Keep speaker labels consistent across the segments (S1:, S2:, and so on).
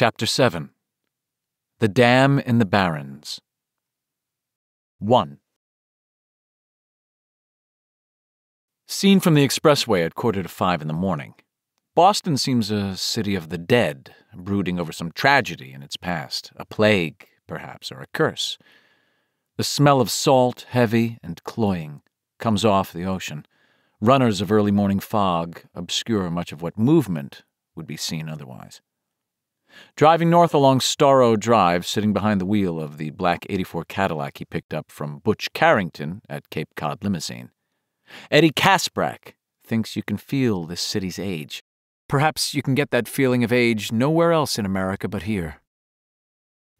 S1: Chapter 7 The Dam in the Barrens 1. Seen from the expressway at quarter to five in the morning, Boston seems a city of the dead, brooding over some tragedy in its past, a plague, perhaps, or a curse. The smell of salt, heavy and cloying, comes off the ocean. Runners of early morning fog obscure much of what movement would be seen otherwise. Driving north along Storrow Drive, sitting behind the wheel of the black 84 Cadillac he picked up from Butch Carrington at Cape Cod Limousine, Eddie Kaspbrak thinks you can feel this city's age. Perhaps you can get that feeling of age nowhere else in America but here.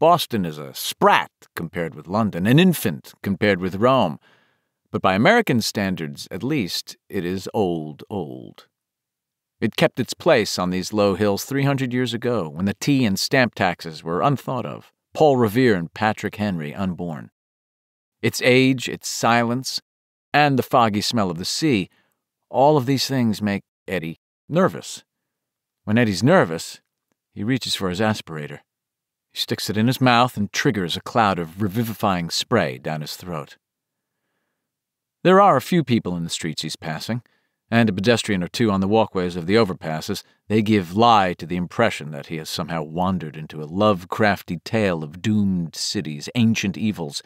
S1: Boston is a sprat compared with London, an infant compared with Rome, but by American standards, at least, it is old, old. It kept its place on these low hills 300 years ago when the tea and stamp taxes were unthought of, Paul Revere and Patrick Henry unborn. Its age, its silence, and the foggy smell of the sea, all of these things make Eddie nervous. When Eddie's nervous, he reaches for his aspirator. He sticks it in his mouth and triggers a cloud of revivifying spray down his throat. There are a few people in the streets he's passing, and a pedestrian or two on the walkways of the overpasses. They give lie to the impression that he has somehow wandered into a Lovecraftian tale of doomed cities, ancient evils,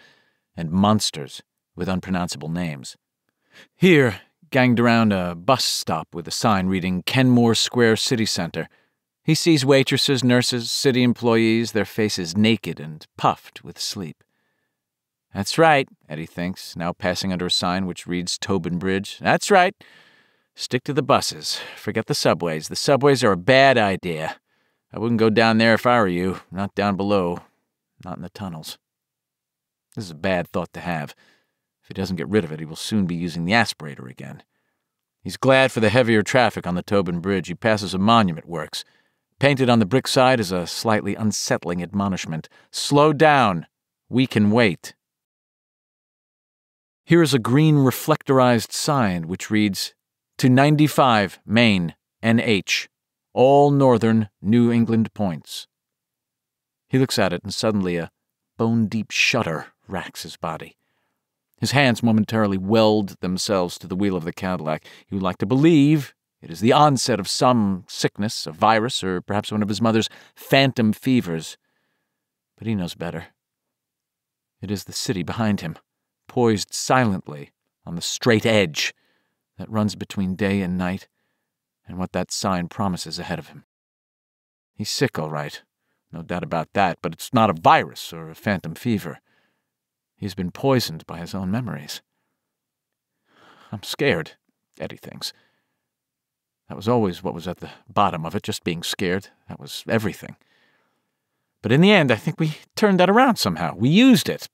S1: and monsters with unpronounceable names. Here, ganged around a bus stop with a sign reading Kenmore Square City Center, he sees waitresses, nurses, city employees, their faces naked and puffed with sleep. That's right, Eddie thinks, now passing under a sign which reads Tobin Bridge. That's right. Stick to the buses. Forget the subways. The subways are a bad idea. I wouldn't go down there if I were you. Not down below. Not in the tunnels. This is a bad thought to have. If he doesn't get rid of it, he will soon be using the aspirator again. He's glad for the heavier traffic on the Tobin Bridge. He passes a monument works. Painted on the brick side is a slightly unsettling admonishment Slow down. We can wait. Here is a green reflectorized sign which reads To 95 Maine, NH, all northern New England points. He looks at it, and suddenly a bone deep shudder racks his body. His hands momentarily weld themselves to the wheel of the Cadillac. He would like to believe it is the onset of some sickness, a virus, or perhaps one of his mother's phantom fevers. But he knows better. It is the city behind him, poised silently on the straight edge that runs between day and night, and what that sign promises ahead of him. He's sick, all right, no doubt about that, but it's not a virus or a phantom fever. He's been poisoned by his own memories. I'm scared, Eddie thinks. That was always what was at the bottom of it, just being scared. That was everything. But in the end, I think we turned that around somehow. We used it.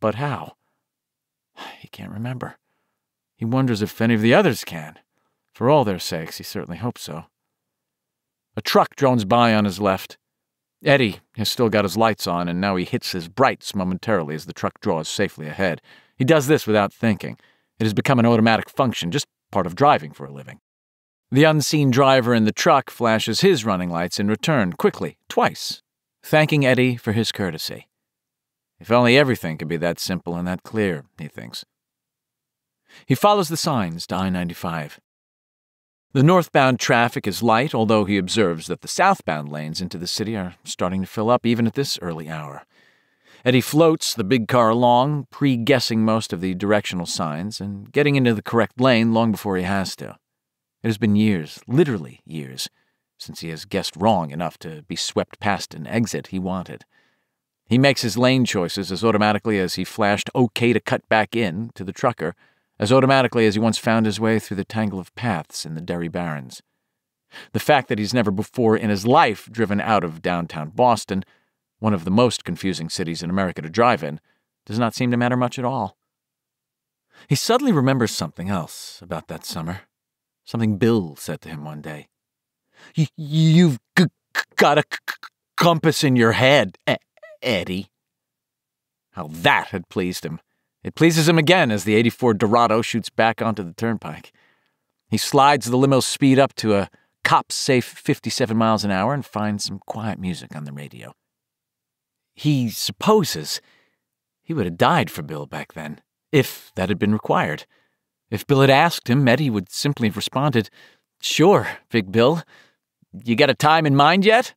S1: But how? He can't remember. He wonders if any of the others can. For all their sakes, he certainly hopes so. A truck drones by on his left. Eddie has still got his lights on, and now he hits his brights momentarily as the truck draws safely ahead. He does this without thinking. It has become an automatic function, just part of driving for a living. The unseen driver in the truck flashes his running lights in return, quickly, twice, thanking Eddie for his courtesy. If only everything could be that simple and that clear, he thinks. He follows the signs to I 95. The northbound traffic is light, although he observes that the southbound lanes into the city are starting to fill up even at this early hour. Eddie floats the big car along, pre guessing most of the directional signs and getting into the correct lane long before he has to. It has been years, literally years, since he has guessed wrong enough to be swept past an exit he wanted. He makes his lane choices as automatically as he flashed OK to cut back in to the trucker as automatically as he once found his way through the tangle of paths in the Derry Barrens. The fact that he's never before in his life driven out of downtown Boston, one of the most confusing cities in America to drive in, does not seem to matter much at all. He suddenly remembers something else about that summer, something Bill said to him one day. You've got a compass in your head, Eddie. How that had pleased him. It pleases him again as the 84 Dorado shoots back onto the turnpike. He slides the limo's speed up to a cops safe 57 miles an hour and finds some quiet music on the radio. He supposes he would have died for Bill back then, if that had been required. If Bill had asked him, Eddie would simply have responded, Sure, Big Bill. You got a time in mind yet?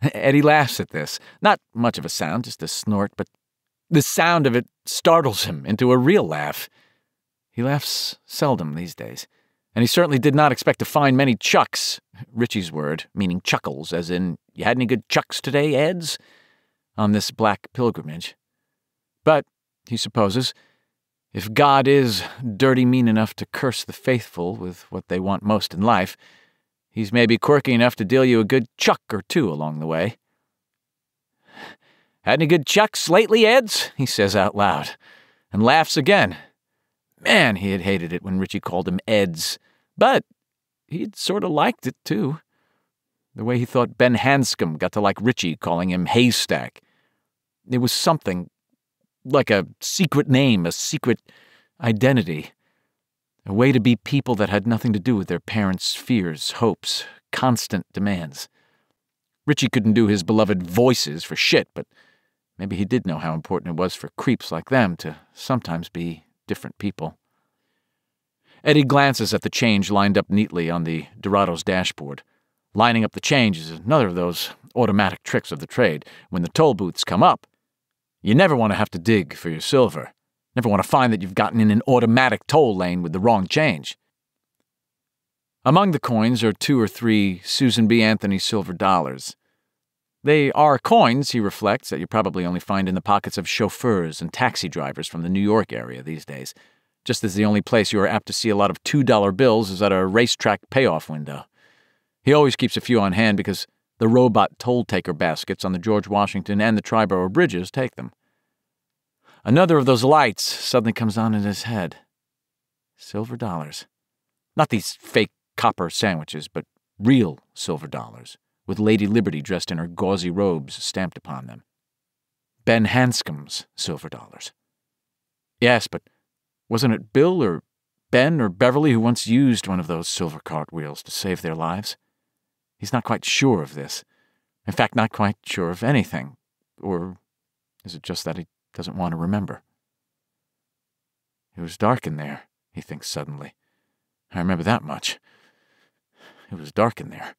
S1: Eddie laughs at this. Not much of a sound, just a snort, but the sound of it startles him into a real laugh. He laughs seldom these days, and he certainly did not expect to find many chucks, Richie's word, meaning chuckles, as in, you had any good chucks today, Eds? On this black pilgrimage. But, he supposes, if God is dirty mean enough to curse the faithful with what they want most in life, he's maybe quirky enough to deal you a good chuck or two along the way. Had any good chucks lately, Eds? he says out loud, and laughs again. Man, he had hated it when Richie called him Eds, but he'd sort of liked it, too. The way he thought Ben Hanscom got to like Richie calling him Haystack. It was something like a secret name, a secret identity. A way to be people that had nothing to do with their parents' fears, hopes, constant demands. Richie couldn't do his beloved voices for shit, but maybe he did know how important it was for creeps like them to sometimes be different people. Eddie glances at the change lined up neatly on the Dorado's dashboard. Lining up the change is another of those automatic tricks of the trade. When the toll booths come up, you never want to have to dig for your silver. Never want to find that you've gotten in an automatic toll lane with the wrong change. Among the coins are two or three Susan B. Anthony silver dollars. They are coins, he reflects, that you probably only find in the pockets of chauffeurs and taxi drivers from the New York area these days, just as the only place you are apt to see a lot of $2 bills is at a racetrack payoff window. He always keeps a few on hand because the robot toll taker baskets on the George Washington and the Triborough bridges take them. Another of those lights suddenly comes on in his head. Silver dollars. Not these fake copper sandwiches, but real silver dollars, with Lady Liberty dressed in her gauzy robes stamped upon them. Ben Hanscom's silver dollars. Yes, but wasn't it Bill or Ben or Beverly who once used one of those silver cartwheels to save their lives? He's not quite sure of this. In fact, not quite sure of anything. Or is it just that he doesn't want to remember? It was dark in there, he thinks suddenly. I remember that much. It was dark in there.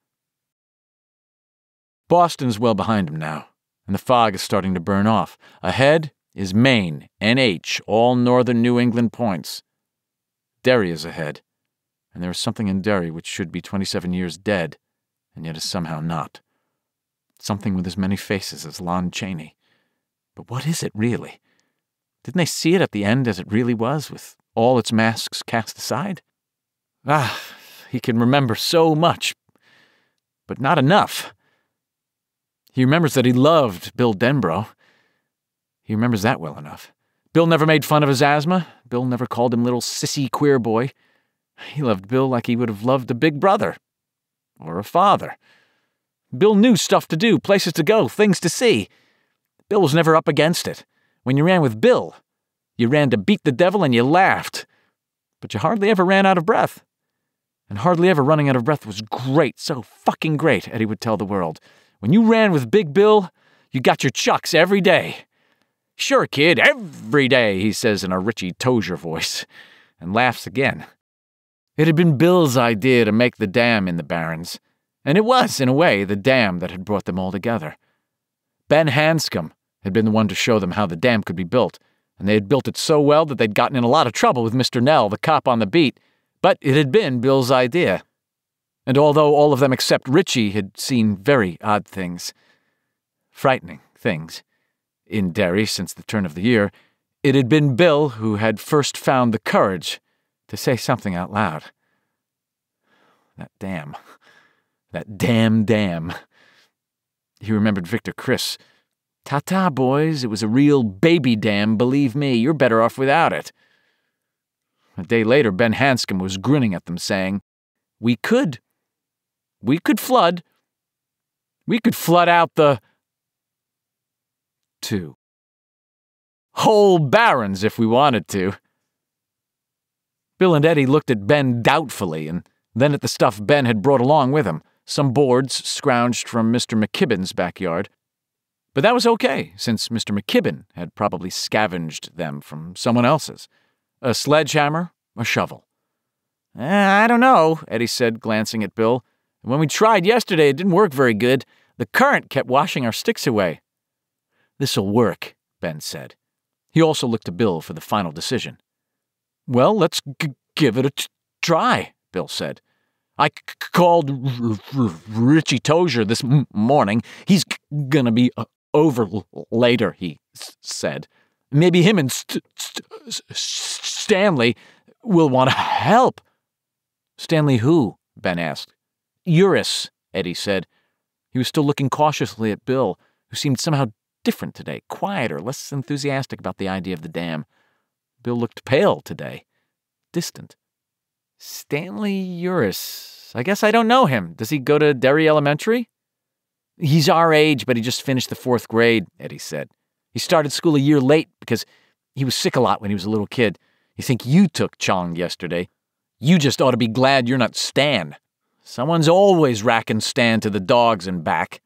S1: Boston's well behind him now, and the fog is starting to burn off. Ahead is Maine, NH, all northern New England points. Derry is ahead, and there is something in Derry which should be 27 years dead and yet is somehow not. Something with as many faces as Lon Chaney. But what is it, really? Didn't they see it at the end as it really was, with all its masks cast aside? Ah, he can remember so much, but not enough. He remembers that he loved Bill Denbrough. He remembers that well enough. Bill never made fun of his asthma. Bill never called him little sissy queer boy. He loved Bill like he would have loved a big brother or a father. Bill knew stuff to do, places to go, things to see. Bill was never up against it. When you ran with Bill, you ran to beat the devil and you laughed. But you hardly ever ran out of breath. And hardly ever running out of breath was great, so fucking great, Eddie would tell the world. When you ran with Big Bill, you got your chucks every day. Sure, kid, every day, he says in a Richie Tozier voice, and laughs again. It had been Bill's idea to make the dam in the Barrens, and it was, in a way, the dam that had brought them all together. Ben Hanscom had been the one to show them how the dam could be built, and they had built it so well that they'd gotten in a lot of trouble with Mr. Nell, the cop on the beat, but it had been Bill's idea. And although all of them except Richie had seen very odd things, frightening things, in Derry since the turn of the year, it had been Bill who had first found the courage to say something out loud. That damn. That damn dam. He remembered Victor Criss. Ta ta, boys, it was a real baby dam, believe me, you're better off without it. A day later, Ben Hanscom was grinning at them, saying, We could. We could flood. We could flood out the. Two. Whole barrens if we wanted to. Bill and Eddie looked at Ben doubtfully, and then at the stuff Ben had brought along with him some boards scrounged from Mr. McKibben's backyard. But that was okay, since Mr. McKibben had probably scavenged them from someone else's. A sledgehammer, a shovel. Eh, I don't know, Eddie said, glancing at Bill. When we tried yesterday, it didn't work very good. The current kept washing our sticks away. This'll work, Ben said. He also looked to Bill for the final decision. Well, let's give it a try, Bill said. I called Richie Tozier this morning. He's gonna be uh, over later, he said. Maybe him and St- St- Stanley will want to help. Stanley who? Ben asked. Uris, Eddie said. He was still looking cautiously at Bill, who seemed somehow different today, quieter, less enthusiastic about the idea of the dam. Bill looked pale today, distant. Stanley Uris. I guess I don't know him. Does he go to Derry Elementary? He's our age, but he just finished the fourth grade, Eddie said. He started school a year late because he was sick a lot when he was a little kid. You think you took Chong yesterday? You just ought to be glad you're not Stan. Someone's always racking Stan to the dogs and back.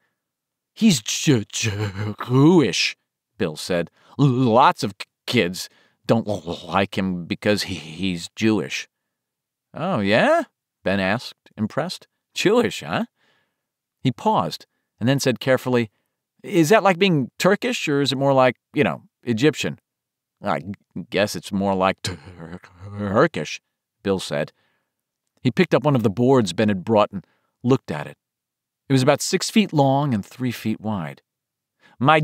S1: He's Jewish, Bill said. Lots of kids don't like him because he- he's Jewish. Oh, yeah? Ben asked, impressed. Jewish, huh? He paused and then said carefully, Is that like being Turkish or is it more like, you know, Egyptian? I guess it's more like Turkish, Bill said. He picked up one of the boards Ben had brought and looked at it. It was about six feet long and three feet wide. My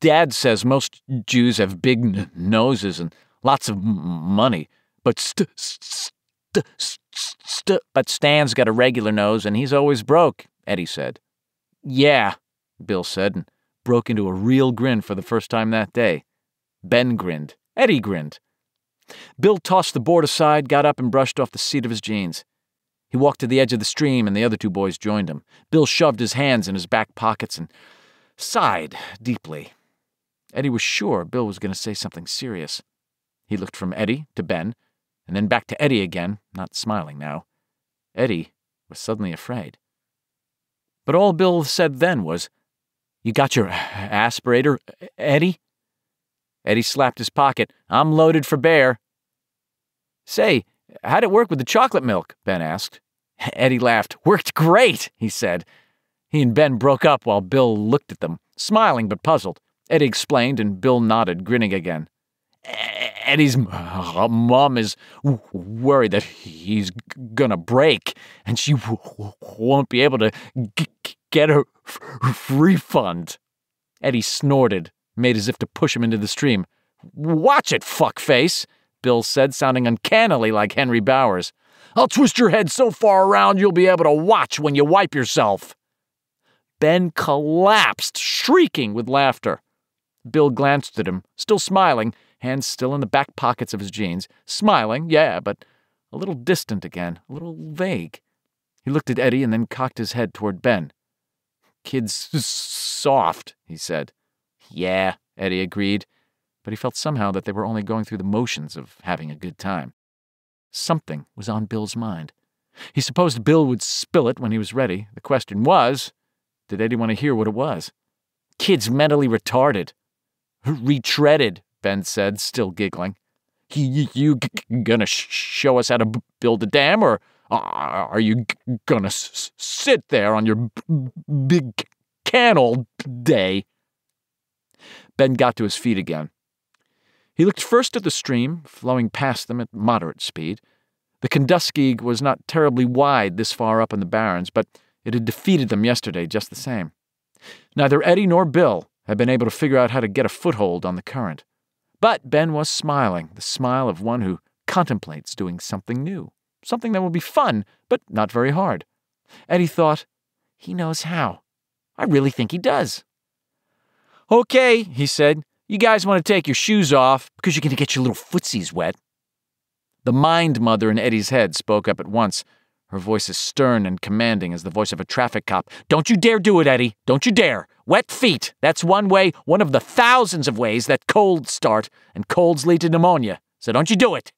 S1: dad says most Jews have big noses and lots of money, but st- st- st- st- but Stan's got a regular nose and he's always broke, Eddie said. Yeah, Bill said and broke into a real grin for the first time that day. Ben grinned. Eddie grinned. Bill tossed the board aside, got up, and brushed off the seat of his jeans. He walked to the edge of the stream, and the other two boys joined him. Bill shoved his hands in his back pockets and sighed deeply. Eddie was sure Bill was going to say something serious. He looked from Eddie to Ben, and then back to Eddie again, not smiling now. Eddie was suddenly afraid. But all Bill said then was, You got your aspirator, Eddie? Eddie slapped his pocket. I'm loaded for bear. Say, how'd it work with the chocolate milk? Ben asked. Eddie laughed. Worked great, he said. He and Ben broke up while Bill looked at them, smiling but puzzled. Eddie explained, and Bill nodded, grinning again. Eddie's uh, mom is worried that he's gonna break, and she won't be able to get her refund. Eddie snorted, made as if to push him into the stream. Watch it, fuckface, Bill said, sounding uncannily like Henry Bowers. I'll twist your head so far around you'll be able to watch when you wipe yourself. Ben collapsed, shrieking with laughter. Bill glanced at him, still smiling, hands still in the back pockets of his jeans. Smiling, yeah, but a little distant again, a little vague. He looked at Eddie and then cocked his head toward Ben. Kid's soft, he said. Yeah, Eddie agreed, but he felt somehow that they were only going through the motions of having a good time. Something was on Bill's mind. He supposed Bill would spill it when he was ready. The question was, did Eddie want to hear what it was? Kid's mentally retarded. Retreaded, Ben said, still giggling. You, gonna sh- show us how to build a dam, or are you gonna sit there on your big can all day? Ben got to his feet again. He looked first at the stream, flowing past them at moderate speed. The Kenduskeag was not terribly wide this far up in the barrens, but it had defeated them yesterday just the same. Neither Eddie nor Bill had been able to figure out how to get a foothold on the current. But Ben was smiling, the smile of one who contemplates doing something new, something that will be fun, but not very hard. Eddie thought, he knows how. I really think he does. Okay, he said, you guys want to take your shoes off because you're going to get your little footsies wet. The mind mother in Eddie's head spoke up at once, her voice as stern and commanding as the voice of a traffic cop. Don't you dare do it, Eddie. Don't you dare. Wet feet. That's one way, one of the thousands of ways that colds start, and colds lead to pneumonia. So don't you do it.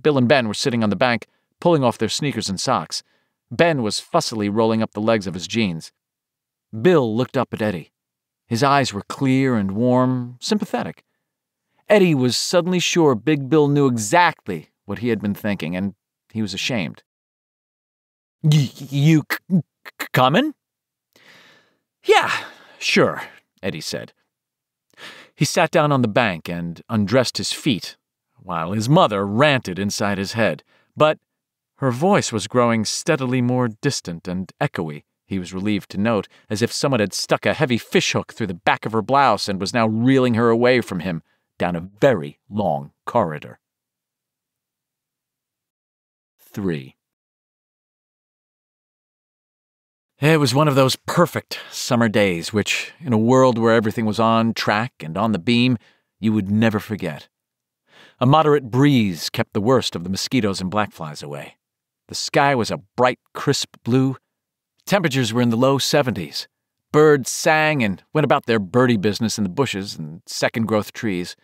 S1: Bill and Ben were sitting on the bank, pulling off their sneakers and socks. Ben was fussily rolling up the legs of his jeans. Bill looked up at Eddie. His eyes were clear and warm, sympathetic. Eddie was suddenly sure Big Bill knew exactly what he had been thinking, and he was ashamed. You c- c- comin'? Yeah, sure, Eddie said. He sat down on the bank and undressed his feet, while his mother ranted inside his head, but her voice was growing steadily more distant and echoey, he was relieved to note, as if someone had stuck a heavy fishhook through the back of her blouse and was now reeling her away from him down a very long corridor. 3. It was one of those perfect summer days which, in a world where everything was on track and on the beam, you would never forget. A moderate breeze kept the worst of the mosquitoes and blackflies away. The sky was a bright, crisp blue. Temperatures were in the low 70s. Birds sang and went about their birdie business in the bushes and second growth trees.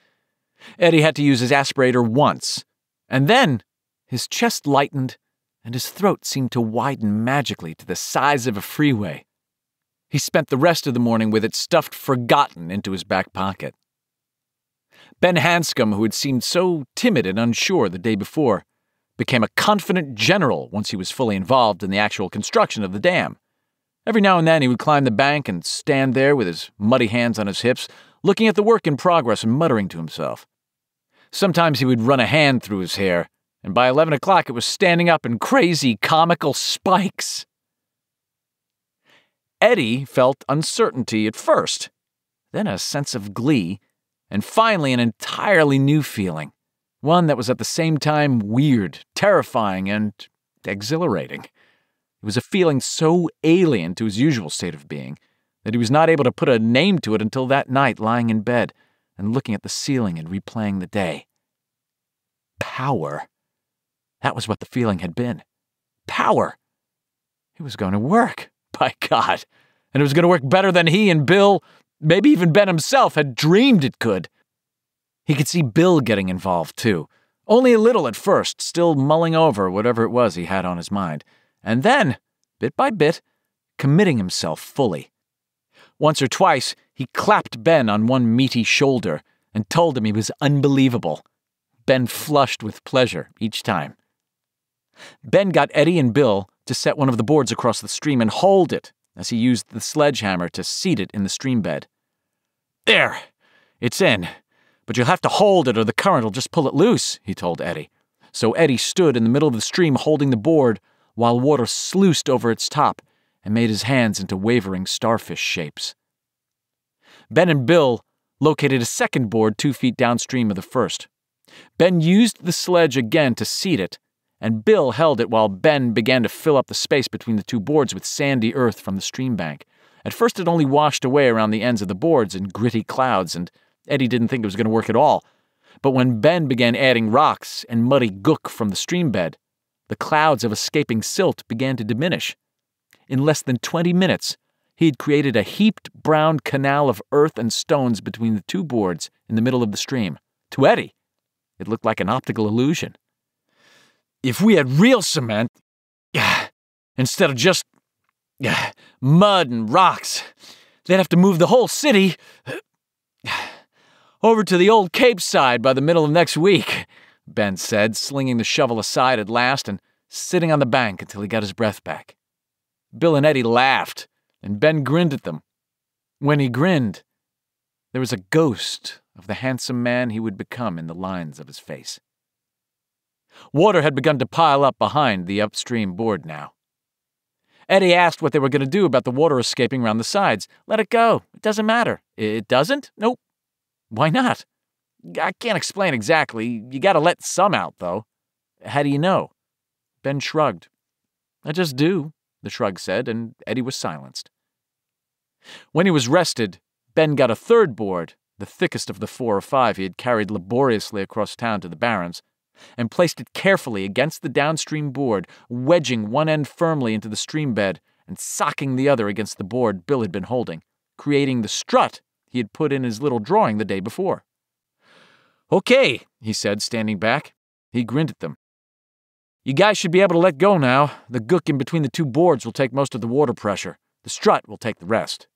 S1: Eddie had to use his aspirator once, and then his chest lightened and his throat seemed to widen magically to the size of a freeway. He spent the rest of the morning with it stuffed forgotten into his back pocket. Ben Hanscom, who had seemed so timid and unsure the day before, became a confident general once he was fully involved in the actual construction of the dam. Every now and then he would climb the bank and stand there with his muddy hands on his hips, looking at the work in progress and muttering to himself. Sometimes he would run a hand through his hair, and by 11 o'clock it was standing up in crazy comical spikes. Eddie felt uncertainty at first, then a sense of glee, and finally an entirely new feeling, one that was at the same time weird, terrifying, and exhilarating. It was a feeling so alien to his usual state of being that he was not able to put a name to it until that night lying in bed and looking at the ceiling and replaying the day. Power. That was what the feeling had been. Power. It was going to work, by God. And it was going to work better than he and Bill, maybe even Ben himself, had dreamed it could. He could see Bill getting involved, too. Only a little at first, still mulling over whatever it was he had on his mind. And then, bit by bit, committing himself fully. Once or twice, he clapped Ben on one meaty shoulder and told him he was unbelievable. Ben flushed with pleasure each time. Ben got Eddie and Bill to set one of the boards across the stream and hold it as he used the sledgehammer to seat it in the stream bed. There! It's in. But you'll have to hold it or the current will just pull it loose, he told Eddie. So Eddie stood in the middle of the stream holding the board while water sluiced over its top and made his hands into wavering starfish shapes. Ben and Bill located a second board two feet downstream of the first. Ben used the sledge again to seat it and Bill held it while Ben began to fill up the space between the two boards with sandy earth from the stream bank. At first, it only washed away around the ends of the boards in gritty clouds, and Eddie didn't think it was going to work at all. But when Ben began adding rocks and muddy gook from the stream bed, the clouds of escaping silt began to diminish. In less than 20 minutes, he had created a heaped brown canal of earth and stones between the two boards in the middle of the stream. To Eddie, it looked like an optical illusion. If we had real cement, instead of just mud and rocks, they'd have to move the whole city over to the old Cape side by the middle of next week, Ben said, slinging the shovel aside at last and sitting on the bank until he got his breath back. Bill and Eddie laughed, and Ben grinned at them. When he grinned, there was a ghost of the handsome man he would become in the lines of his face. Water had begun to pile up behind the upstream board now. Eddie asked what they were going to do about the water escaping round the sides. Let it go. It doesn't matter. It doesn't? Nope. Why not? I can't explain exactly. You gotta let some out, though. How do you know? Ben shrugged. I just do, the shrug said, and Eddie was silenced. When he was rested, Ben got a third board, the thickest of the four or five he had carried laboriously across town to the Barrens, and placed it carefully against the downstream board, wedging one end firmly into the stream bed and socking the other against the board Bill had been holding, creating the strut he had put in his little drawing the day before. Okay, he said, standing back. He grinned at them. You guys should be able to let go now. The gook in between the two boards will take most of the water pressure. The strut will take the rest.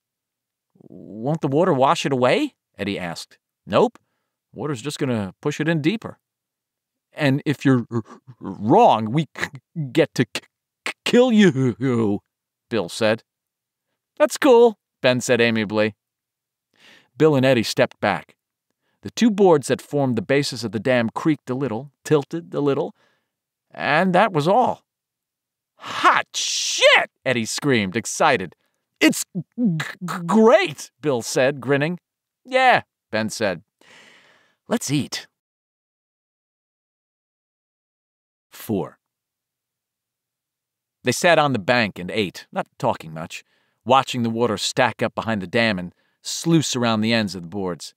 S1: Won't the water wash it away? Eddie asked. Nope. Water's just going to push it in deeper. And if you're wrong, we get to kill you, Bill said. That's cool, Ben said amiably. Bill and Eddie stepped back. The two boards that formed the basis of the dam creaked a little, tilted a little, and that was all. Hot shit! Eddie screamed, excited. It's great, Bill said, grinning. Yeah, Ben said. Let's eat. 4. They sat on the bank and ate, not talking much, watching the water stack up behind the dam and sluice around the ends of the boards.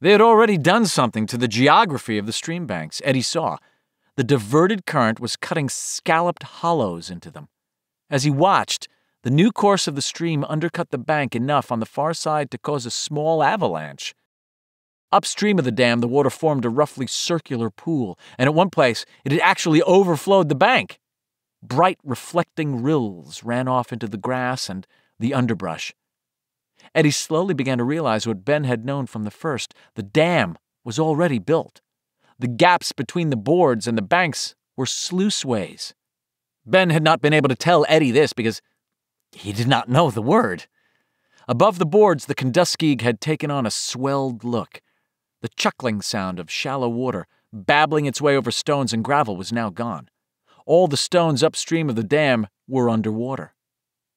S1: They had already done something to the geography of the stream banks, Eddie saw. The diverted current was cutting scalloped hollows into them. As he watched, the new course of the stream undercut the bank enough on the far side to cause a small avalanche. Upstream of the dam, the water formed a roughly circular pool, and at one place it had actually overflowed the bank. Bright, reflecting rills ran off into the grass and the underbrush. Eddie slowly began to realize what Ben had known from the first the dam was already built. The gaps between the boards and the banks were sluiceways. Ben had not been able to tell Eddie this because he did not know the word. Above the boards, the Kenduskeag had taken on a swelled look. The chuckling sound of shallow water, babbling its way over stones and gravel, was now gone. All the stones upstream of the dam were underwater.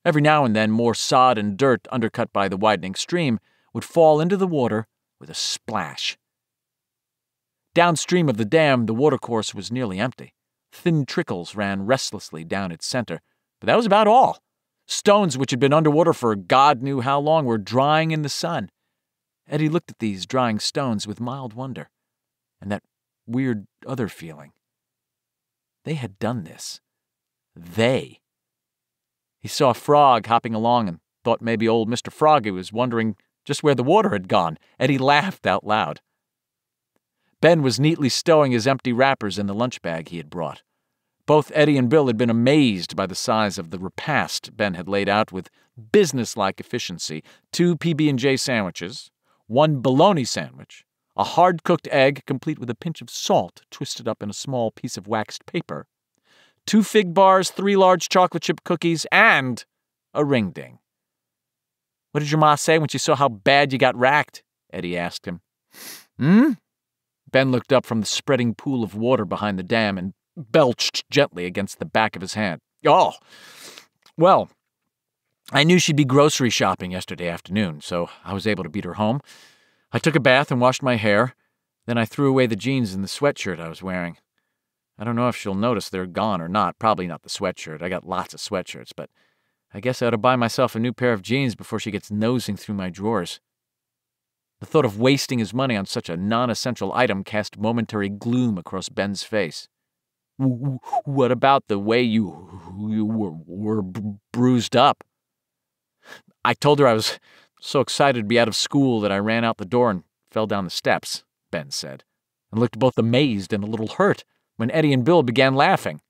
S1: Every now and then, more sod and dirt, undercut by the widening stream, would fall into the water with a splash. Downstream of the dam, the watercourse was nearly empty. Thin trickles ran restlessly down its center, but that was about all. Stones which had been underwater for God knew how long were drying in the sun. Eddie looked at these drying stones with mild wonder, and that weird other feeling. They had done this. They. He saw a frog hopping along and thought maybe old Mr. Froggy was wondering just where the water had gone. and he laughed out loud. Ben was neatly stowing his empty wrappers in the lunch bag he had brought. Both Eddie and Bill had been amazed by the size of the repast Ben had laid out with businesslike efficiency: two PB&J sandwiches, one bologna sandwich, a hard-cooked egg complete with a pinch of salt twisted up in a small piece of waxed paper, two fig bars, three large chocolate chip cookies, and a ring ding. What did your ma say when she saw how bad you got racked? Eddie asked him. Hmm? Ben looked up from the spreading pool of water behind the dam and belched gently against the back of his hand. Oh, well, I knew she'd be grocery shopping yesterday afternoon, so I was able to beat her home. I took a bath and washed my hair. Then I threw away the jeans and the sweatshirt I was wearing. I don't know if she'll notice they're gone or not. Probably not the sweatshirt. I got lots of sweatshirts, but I guess I ought to buy myself a new pair of jeans before she gets nosing through my drawers. The thought of wasting his money on such a non essential item cast momentary gloom across Ben's face. What about the way you, you were, were bruised up? I told her I was so excited to be out of school that I ran out the door and fell down the steps, Ben said, and looked both amazed and a little hurt when Eddie and Bill began laughing.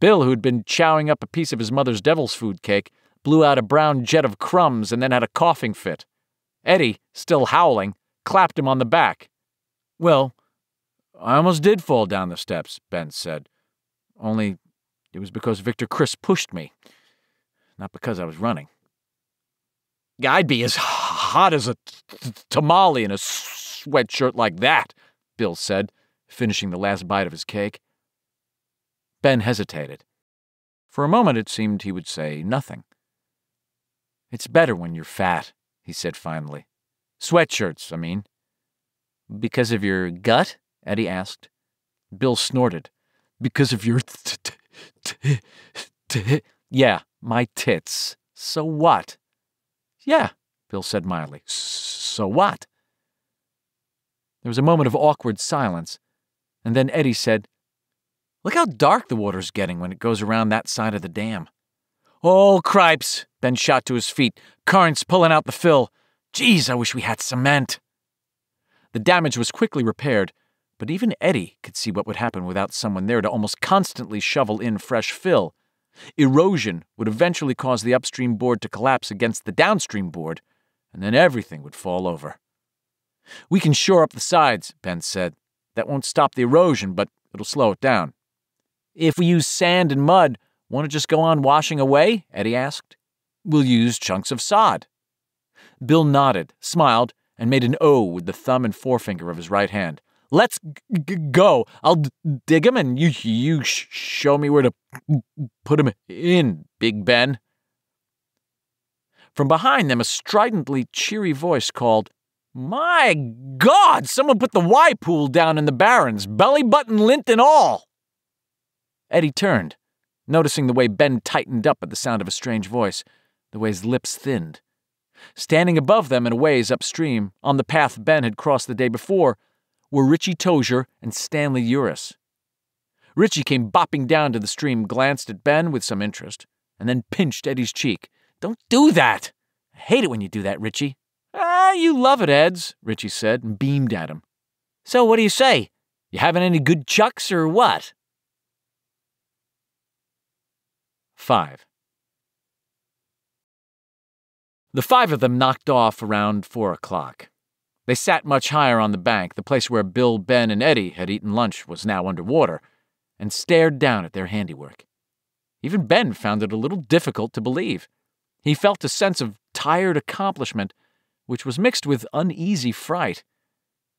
S1: Bill, who had been chowing up a piece of his mother's devil's food cake, blew out a brown jet of crumbs and then had a coughing fit. Eddie, still howling, clapped him on the back. Well, I almost did fall down the steps, Ben said. Only it was because Victor Criss pushed me, not because I was running. I'd be as hot as a tamale in a sweatshirt like that, Bill said, finishing the last bite of his cake. Ben hesitated. For a moment it seemed he would say nothing. It's better when you're fat, he said finally. Sweatshirts, I mean. Because of your gut? Eddie asked. Bill snorted. Because of your Yeah, my tits. So what? Yeah, Bill said mildly. So what? There was a moment of awkward silence, and then Eddie said, Look how dark the water's getting when it goes around that side of the dam. Oh, cripes! Ben shot to his feet. Currents pulling out the fill. Geez, I wish we had cement. The damage was quickly repaired. But even Eddie could see what would happen without someone there to almost constantly shovel in fresh fill. Erosion would eventually cause the upstream board to collapse against the downstream board, and then everything would fall over. We can shore up the sides, Ben said. That won't stop the erosion, but it'll slow it down. If we use sand and mud, won't it just go on washing away? Eddie asked. We'll use chunks of sod. Bill nodded, smiled, and made an O with the thumb and forefinger of his right hand. Let's go. I'll dig him, and you you sh- show me where to put him in, Big Ben. From behind them, a stridently cheery voice called, My God! Someone put the Y pool down in the Barrens, belly button lint and all! Eddie turned, noticing the way Ben tightened up at the sound of a strange voice, the way his lips thinned. Standing above them and a ways upstream, on the path Ben had crossed the day before, were Richie Tozier and Stanley Uris. Richie came bopping down to the stream, glanced at Ben with some interest, and then pinched Eddie's cheek. Don't do that! I hate it when you do that, Richie. You love it, Eds, Richie said and beamed at him. So what do you say? You having any good chucks or what? 5. The five of them knocked off around four o'clock. They sat much higher on the bank, the place where Bill, Ben, and Eddie had eaten lunch was now under water, and stared down at their handiwork. Even Ben found it a little difficult to believe. He felt a sense of tired accomplishment, which was mixed with uneasy fright.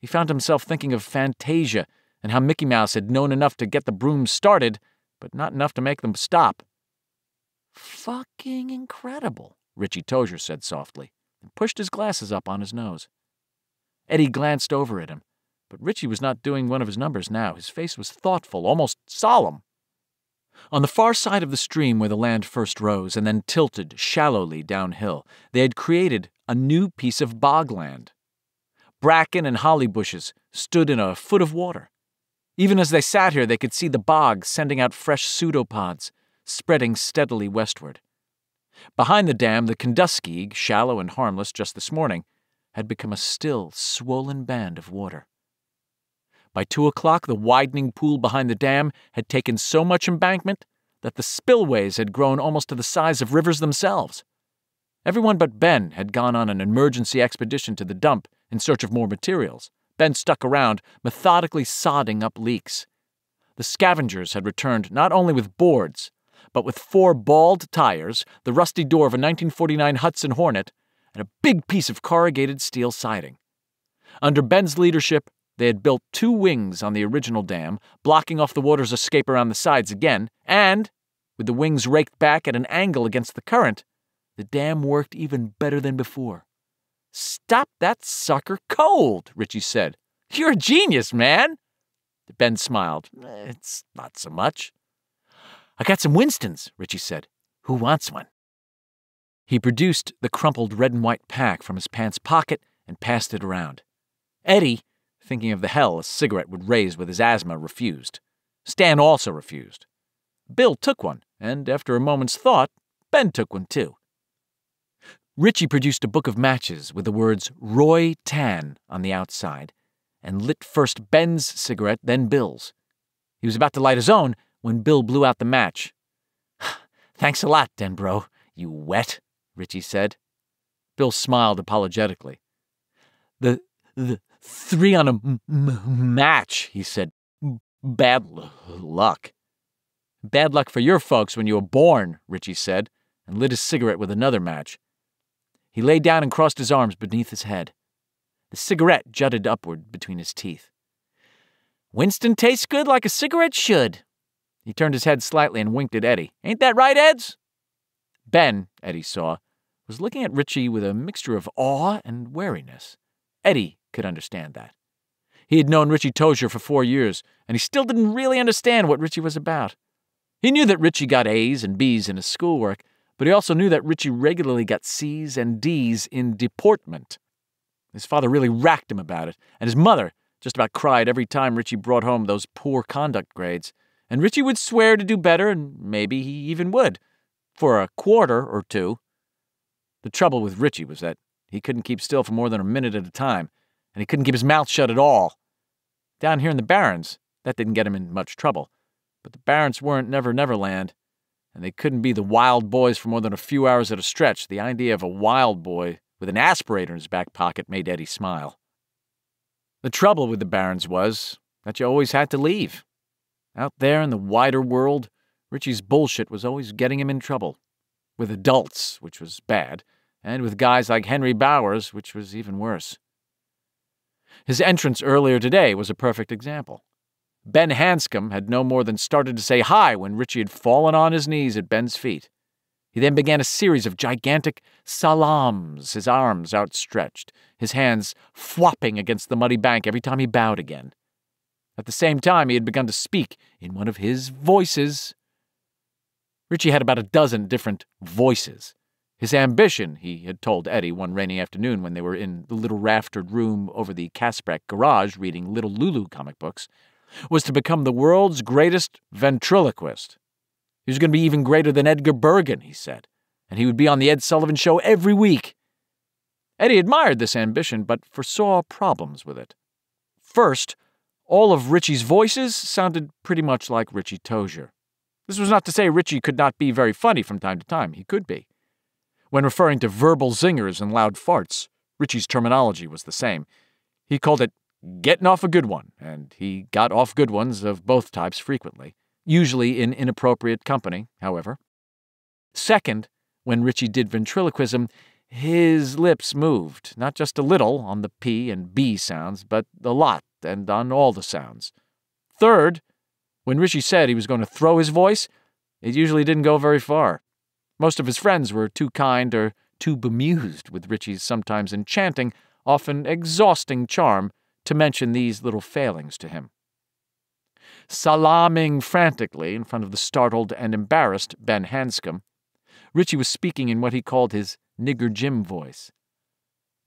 S1: He found himself thinking of Fantasia and how Mickey Mouse had known enough to get the brooms started, but not enough to make them stop. Fucking incredible, Richie Tozier said softly, and pushed his glasses up on his nose. Eddie glanced over at him, but Richie was not doing one of his numbers now. His face was thoughtful, almost solemn. On the far side of the stream where the land first rose and then tilted shallowly downhill, they had created a new piece of bogland. Bracken and holly bushes stood in a foot of water. Even as they sat here, they could see the bog sending out fresh pseudopods, spreading steadily westward. Behind the dam, the Kenduskeag, shallow and harmless just this morning, had become a still, swollen band of water. By two o'clock, the widening pool behind the dam had taken so much embankment that the spillways had grown almost to the size of rivers themselves. Everyone but Ben had gone on an emergency expedition to the dump in search of more materials. Ben stuck around, methodically sodding up leaks. The scavengers had returned not only with boards, but with four bald tires, the rusty door of a 1949 Hudson Hornet, and a big piece of corrugated steel siding. Under Ben's leadership, they had built two wings on the original dam, blocking off the water's escape around the sides again, and, with the wings raked back at an angle against the current, the dam worked even better than before. Stop that sucker cold, Richie said. You're a genius, man. Ben smiled. Eh, it's not so much. I got some Winstons, Richie said. Who wants one? He produced the crumpled red and white pack from his pants pocket and passed it around. Eddie, thinking of the hell a cigarette would raise with his asthma, refused. Stan also refused. Bill took one, and after a moment's thought, Ben took one too. Richie produced a book of matches with the words Roy Tan on the outside and lit first Ben's cigarette, then Bill's. He was about to light his own when Bill blew out the match. Thanks a lot, Denbrough, you wet, Richie said. Bill smiled apologetically. The, the three on a match, he said. Bad luck. Bad luck for your folks when you were born, Richie said, and lit his cigarette with another match. He lay down and crossed his arms beneath his head. The cigarette jutted upward between his teeth. Winston tastes good like a cigarette should. He turned his head slightly and winked at Eddie. Ain't that right, Eds? Ben, Eddie saw, was looking at Richie with a mixture of awe and wariness. Eddie could understand that. He had known Richie Tozier for four years, and he still didn't really understand what Richie was about. He knew that Richie got A's and B's in his schoolwork, but he also knew that Richie regularly got C's and D's in deportment. His father really racked him about it, and his mother just about cried every time Richie brought home those poor conduct grades. And Richie would swear to do better, and maybe he even would, for a quarter or two. The trouble with Richie was that he couldn't keep still for more than a minute at a time, and he couldn't keep his mouth shut at all. Down here in the Barrens, that didn't get him in much trouble. But the Barrens weren't Never Never Land, and they couldn't be the wild boys for more than a few hours at a stretch. The idea of a wild boy with an aspirator in his back pocket made Eddie smile. The trouble with the Barrens was that you always had to leave. Out there in the wider world, Richie's bullshit was always getting him in trouble. With adults, which was bad, and with guys like Henry Bowers, which was even worse. His entrance earlier today was a perfect example. Ben Hanscom had no more than started to say hi when Richie had fallen on his knees at Ben's feet. He then began a series of gigantic salams, his arms outstretched, his hands flopping against the muddy bank every time he bowed again. At the same time, he had begun to speak in one of his voices. Richie had about a dozen different voices. His ambition, he had told Eddie one rainy afternoon when they were in the little raftered room over the Kaspbrak garage reading Little Lulu comic books, was to become the world's greatest ventriloquist. He was going to be even greater than Edgar Bergen, he said, and he would be on the Ed Sullivan Show every week. Eddie admired this ambition, but foresaw problems with it. First, all of Richie's voices sounded pretty much like Richie Tozier. This was not to say Richie could not be very funny from time to time. He could be. When referring to verbal zingers and loud farts, Richie's terminology was the same. He called it getting off a good one, and he got off good ones of both types frequently, usually in inappropriate company, however. Second, when Richie did ventriloquism, his lips moved, not just a little on the P and B sounds, but a lot and on all the sounds. Third, when Richie said he was going to throw his voice, it usually didn't go very far. Most of his friends were too kind or too bemused with Richie's sometimes enchanting, often exhausting charm to mention these little failings to him. Salaming frantically in front of the startled and embarrassed Ben Hanscom, Richie was speaking in what he called his nigger Jim voice.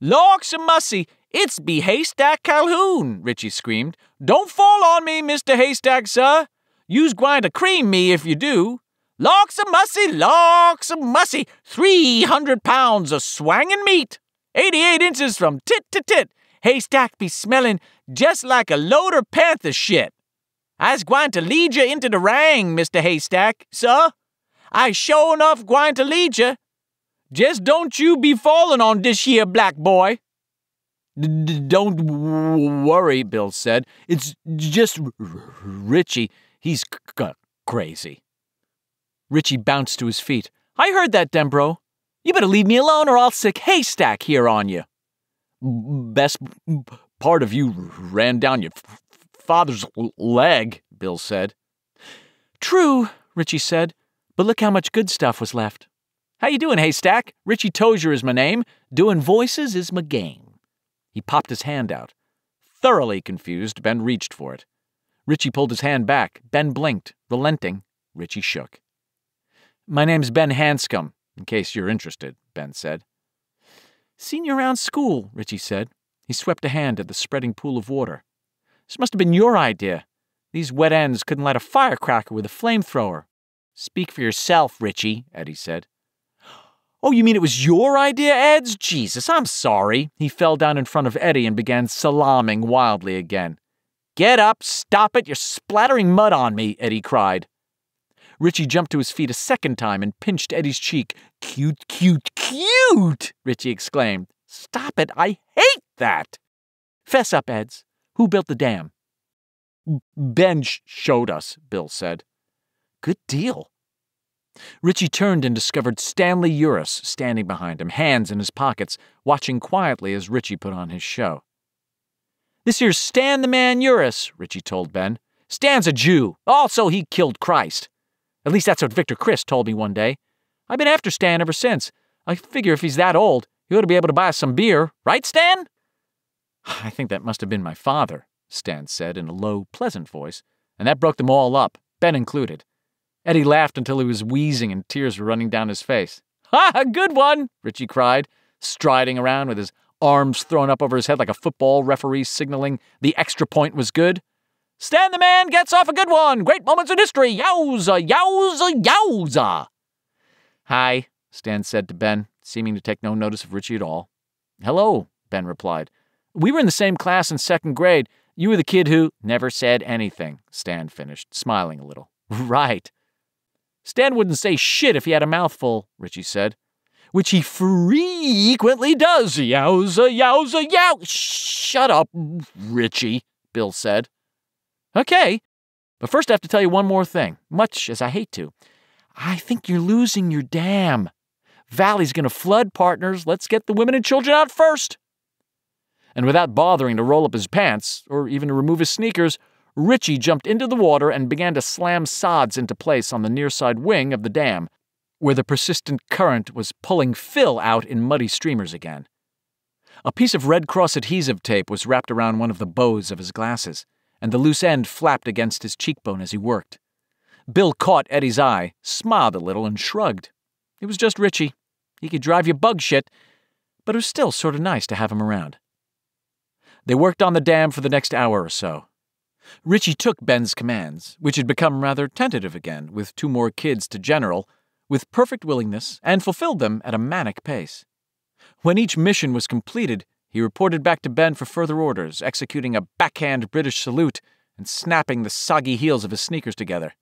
S2: Lawks a mussy, it's be Haystack Calhoun, Richie screamed. Don't fall on me, Mr. Haystack, sir. You's gwine to cream me if you do. Lawks a mussy, lawks a mussy, three hundred pounds of swangin' meat, eighty-eight inches from tit to tit, haystack be smellin' just like a load loader panther shit. I's gwine to lead you into the rang, Mr. Haystack, sir. I sure enough gwine to lead you. Just don't you be fallin' on this here black boy.
S1: D don't worry, Bill said. It's just Richie. He's crazy. Richie bounced to his feet. I heard that, Denbrough. You better leave me alone or I'll sic haystack here on you best part of you ran down your father's leg, Bill said.
S2: True, Richie said, but look how much good stuff was left.
S1: How you doing, Haystack? Richie Tozier is my name. Doing voices is my game. He popped his hand out. Thoroughly confused, Ben reached for it. Richie pulled his hand back. Ben blinked. Relenting, Richie shook. My name's Ben Hanscom, in case you're interested, Ben said.
S2: Seen you around school, Richie said. He swept a hand at the spreading pool of water. This must have been your idea. These wet ends couldn't light a firecracker with a flamethrower.
S1: Speak for yourself, Richie, Eddie said.
S2: Oh, you mean it was your idea, Eds? Jesus, I'm sorry.
S1: He fell down in front of Eddie and began salaaming wildly again.
S2: Get up, stop it, you're splattering mud on me, Eddie cried.
S1: Richie jumped to his feet a second time and pinched Eddie's cheek.
S2: Cute, cute, cute! Richie exclaimed. Stop it, I hate that!
S1: Fess up, Eds. Who built the dam?
S2: Ben sh showed us, Bill said.
S1: Good deal. Richie turned and discovered Stanley Uris standing behind him, hands in his pockets, watching quietly as Richie put on his show.
S2: This here's Stan the Man Uris, Richie told Ben. Stan's a Jew. Also, he killed Christ. At least that's what Victor Criss told me one day. I've been after Stan ever since. I figure if he's that old, he ought to be able to buy us some beer. Right, Stan?
S1: I think that must have been my father, Stan said in a low, pleasant voice, and that broke them all up, Ben included. Eddie laughed until he was wheezing and tears were running down his face.
S2: Ha! A good one! Richie cried, striding around with his arms thrown up over his head like a football referee signaling the extra point was good. Stan the man gets off a good one. Great moments in history. Yowza, yowza, yowza.
S1: Hi, Stan said to Ben, seeming to take no notice of Richie at all.
S2: Hello, Ben replied. We were in the same class in second grade.
S1: You were the kid who never said anything, Stan finished, smiling a little. Right. Stan wouldn't say shit if he had a mouthful, Richie said. Which he frequently does. Yowza, yowza, yow. Shut up, Richie, Bill said. Okay, but first I have to tell you one more thing, much as I hate to. I think you're losing your dam. Valley's gonna flood, partners. Let's get the women and children out first. And without bothering to roll up his pants, or even to remove his sneakers, Richie jumped into the water and began to slam sods into place on the near side wing of the dam, where the persistent current was pulling fill out in muddy streamers again. A piece of Red Cross adhesive tape was wrapped around one of the bows of his glasses, and the loose end flapped against his cheekbone as he worked. Bill caught Eddie's eye, smiled a little, and shrugged. It was just Richie. He could drive you bug shit, but it was still sort of nice to have him around. They worked on the dam for the next hour or so. Richie took Ben's commands, which had become rather tentative again, with two more kids to general, with perfect willingness, and fulfilled them at a manic pace. When each mission was completed, he reported back to Ben for further orders, executing a backhand British salute and snapping the soggy heels of his sneakers together.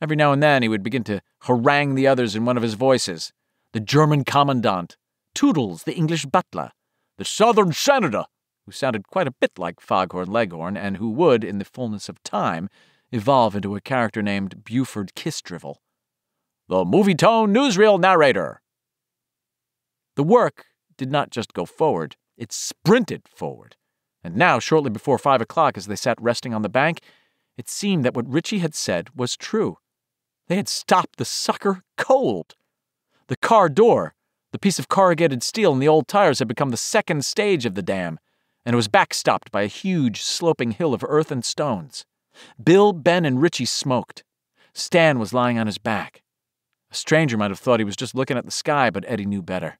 S1: Every now and then he would begin to harangue the others in one of his voices the German commandant, Toodles, the English butler, the Southern senator, who sounded quite a bit like Foghorn Leghorn, and who would, in the fullness of time, evolve into a character named Buford Kissdrivel. The Movietone newsreel narrator. The work did not just go forward, it sprinted forward. And now, shortly before five o'clock, as they sat resting on the bank, it seemed that what Richie had said was true. They had stopped the sucker cold. The car door, the piece of corrugated steel in the old tires, had become the second stage of the dam, and it was backstopped by a huge, sloping hill of earth and stones. Bill, Ben, and Richie smoked. Stan was lying on his back. A stranger might have thought he was just looking at the sky, but Eddie knew better.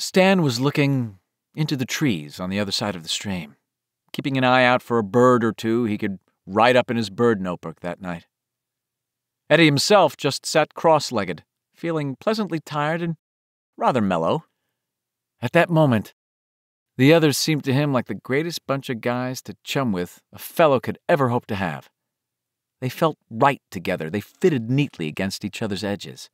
S1: Stan was looking into the trees on the other side of the stream, keeping an eye out for a bird or two he could write up in his bird notebook that night. Eddie himself just sat cross legged, feeling pleasantly tired and rather mellow. At that moment, the others seemed to him like the greatest bunch of guys to chum with a fellow could ever hope to have. They felt right together, they fitted neatly against each other's edges.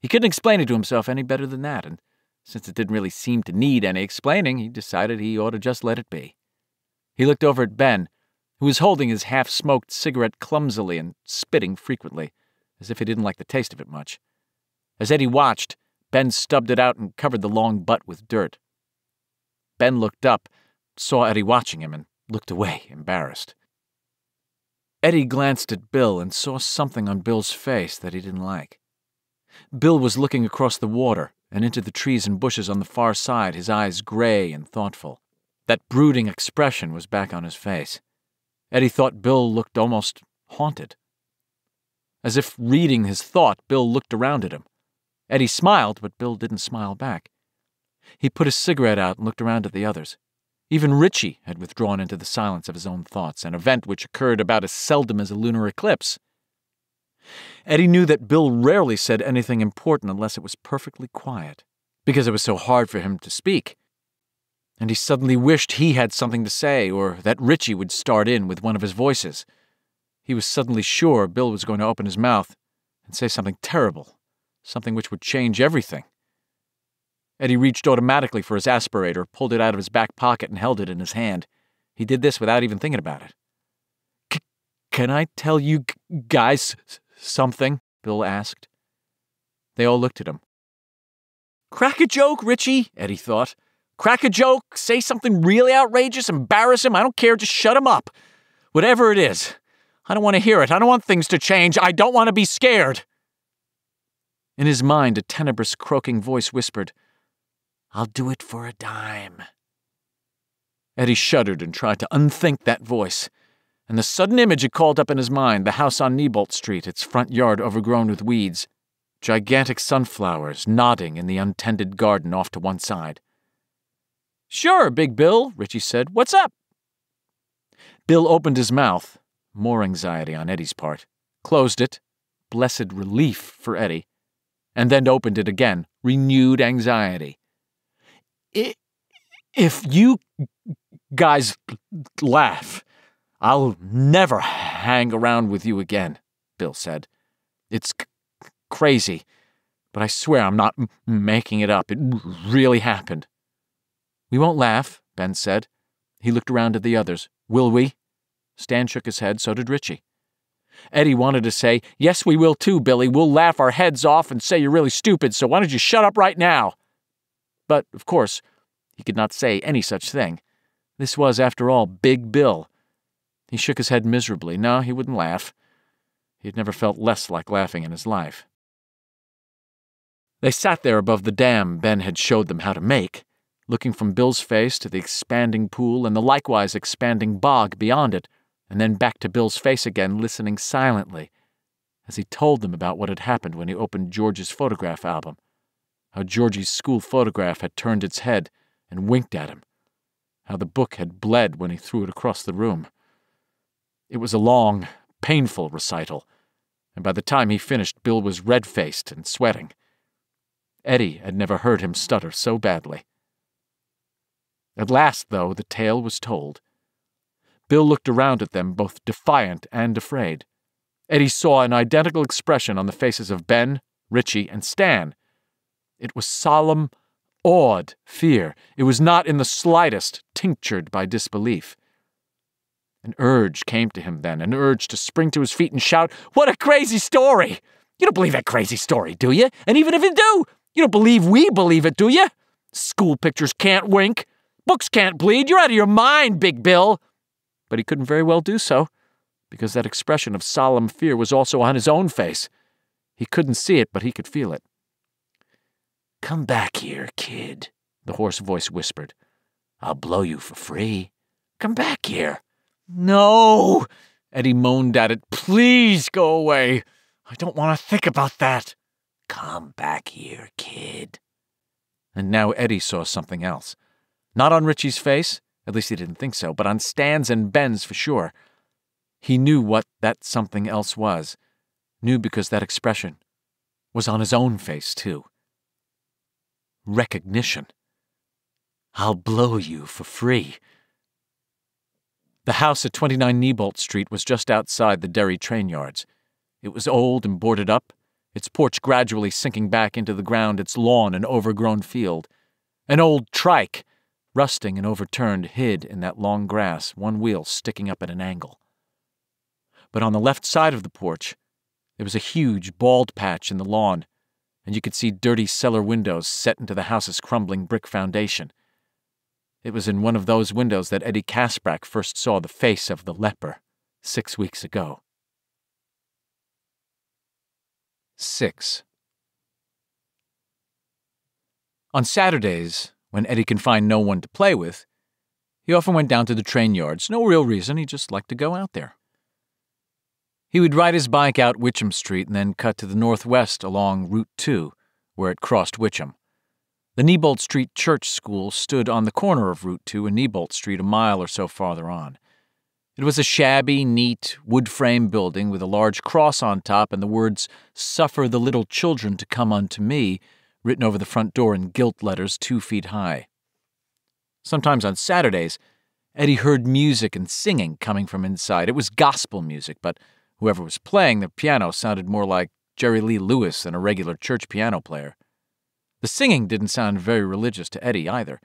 S1: He couldn't explain it to himself any better than that, and since it didn't really seem to need any explaining, he decided he ought to just let it be. He looked over at Ben, who was holding his half smoked cigarette clumsily and spitting frequently, as if he didn't like the taste of it much. As Eddie watched, Ben stubbed it out and covered the long butt with dirt. Ben looked up, saw Eddie watching him, and looked away, embarrassed. Eddie glanced at Bill and saw something on Bill's face that he didn't like. Bill was looking across the water and into the trees and bushes on the far side, his eyes gray and thoughtful. That brooding expression was back on his face. Eddie thought Bill looked almost haunted. As if reading his thought, Bill looked around at him. Eddie smiled, but Bill didn't smile back. He put his cigarette out and looked around at the others. Even Richie had withdrawn into the silence of his own thoughts, an event which occurred about as seldom as a lunar eclipse. Eddie knew that Bill rarely said anything important unless it was perfectly quiet, because it was so hard for him to speak. And he suddenly wished he had something to say, or that Richie would start in with one of his voices. He was suddenly sure Bill was going to open his mouth and say something terrible, something which would change everything. Eddie reached automatically for his aspirator, pulled it out of his back pocket, and held it in his hand. He did this without even thinking about it. C Can I tell you guys something? Bill asked. They all looked at him. Crack a joke, Richie, Eddie thought. Crack a joke, say something really outrageous, embarrass him. I don't care, just shut him up. Whatever it is. I don't want to hear it. I don't want things to change. I don't want to be scared. In his mind, a tenebrous, croaking voice whispered, I'll do it for a dime. Eddie shuddered and tried to unthink that voice, and the sudden image it called up in his mind the house on Neibolt Street, its front yard overgrown with weeds, gigantic sunflowers nodding in the untended garden off to one side. Sure, Big Bill, Richie said. What's up? Bill opened his mouth, more anxiety on Eddie's part, closed it, blessed relief for Eddie, and then opened it again, renewed anxiety if you guys laugh. I'll never hang around with you again, Bill said. It's crazy, but I swear I'm not making it up. It really happened. We won't laugh, Ben said. He looked around at the others. Will we? Stan shook his head, so did Richie. Eddie wanted to say, Yes, we will too, Billy. We'll laugh our heads off and say you're really stupid, so why don't you shut up right now? But, of course, he could not say any such thing. This was, after all, Big Bill. He shook his head miserably. No, he wouldn't laugh. He had never felt less like laughing in his life. They sat there above the dam Ben had showed them how to make, looking from Bill's face to the expanding pool and the likewise expanding bog beyond it, and then back to Bill's face again, listening silently as he told them about what had happened when he opened George's photograph album, how Georgie's school photograph had turned its head and winked at him, how the book had bled when he threw it across the room. It was a long, painful recital, and by the time he finished, Bill was red faced and sweating. Eddie had never heard him stutter so badly. At last, though, the tale was told. Bill looked around at them, both defiant and afraid. Eddie saw an identical expression on the faces of Ben, Richie, and Stan. It was solemn, awed fear. It was not in the slightest tinctured by disbelief. An urge came to him then, an urge to spring to his feet and shout, What a crazy story! You don't believe that crazy story, do you? And even if you do, you don't believe we believe it, do you? School pictures can't wink. Books can't bleed. You're out of your mind, Big Bill. But he couldn't very well do so, because that expression of solemn fear was also on his own face. He couldn't see it, but he could feel it. Come back here, kid, the hoarse voice whispered. I'll blow you for free. Come back here. No! Eddie moaned at it. Please go away. I don't want to think about that. Come back here, kid. And now Eddie saw something else. Not on Richie's face, at least he didn't think so, but on Stan's and Ben's for sure. He knew what that something else was. Knew because that expression was on his own face, too. Recognition. I'll blow you for free. The house at 29 Neibolt Street was just outside the Derry train yards. It was old and boarded up, its porch gradually sinking back into the ground, its lawn an overgrown field. An old trike, rusting and overturned, hid in that long grass, one wheel sticking up at an angle. But on the left side of the porch, there was a huge bald patch in the lawn, and you could see dirty cellar windows set into the house's crumbling brick foundation. It was in one of those windows that Eddie Kaspbrak first saw the face of the leper six weeks ago. 6. On Saturdays, when Eddie can find no one to play with, he often went down to the train yards. No real reason, he just liked to go out there. He would ride his bike out Witcham Street and then cut to the northwest along Route 2, where it crossed Witcham. The Neibolt Street Church School stood on the corner of Route 2 and Neibolt Street a mile or so farther on. It was a shabby, neat, wood frame building with a large cross on top and the words, Suffer the little children to come unto me, written over the front door in gilt letters two feet high. Sometimes on Saturdays, Eddie heard music and singing coming from inside. It was gospel music, but whoever was playing the piano sounded more like Jerry Lee Lewis than a regular church piano player. The singing didn't sound very religious to Eddie either,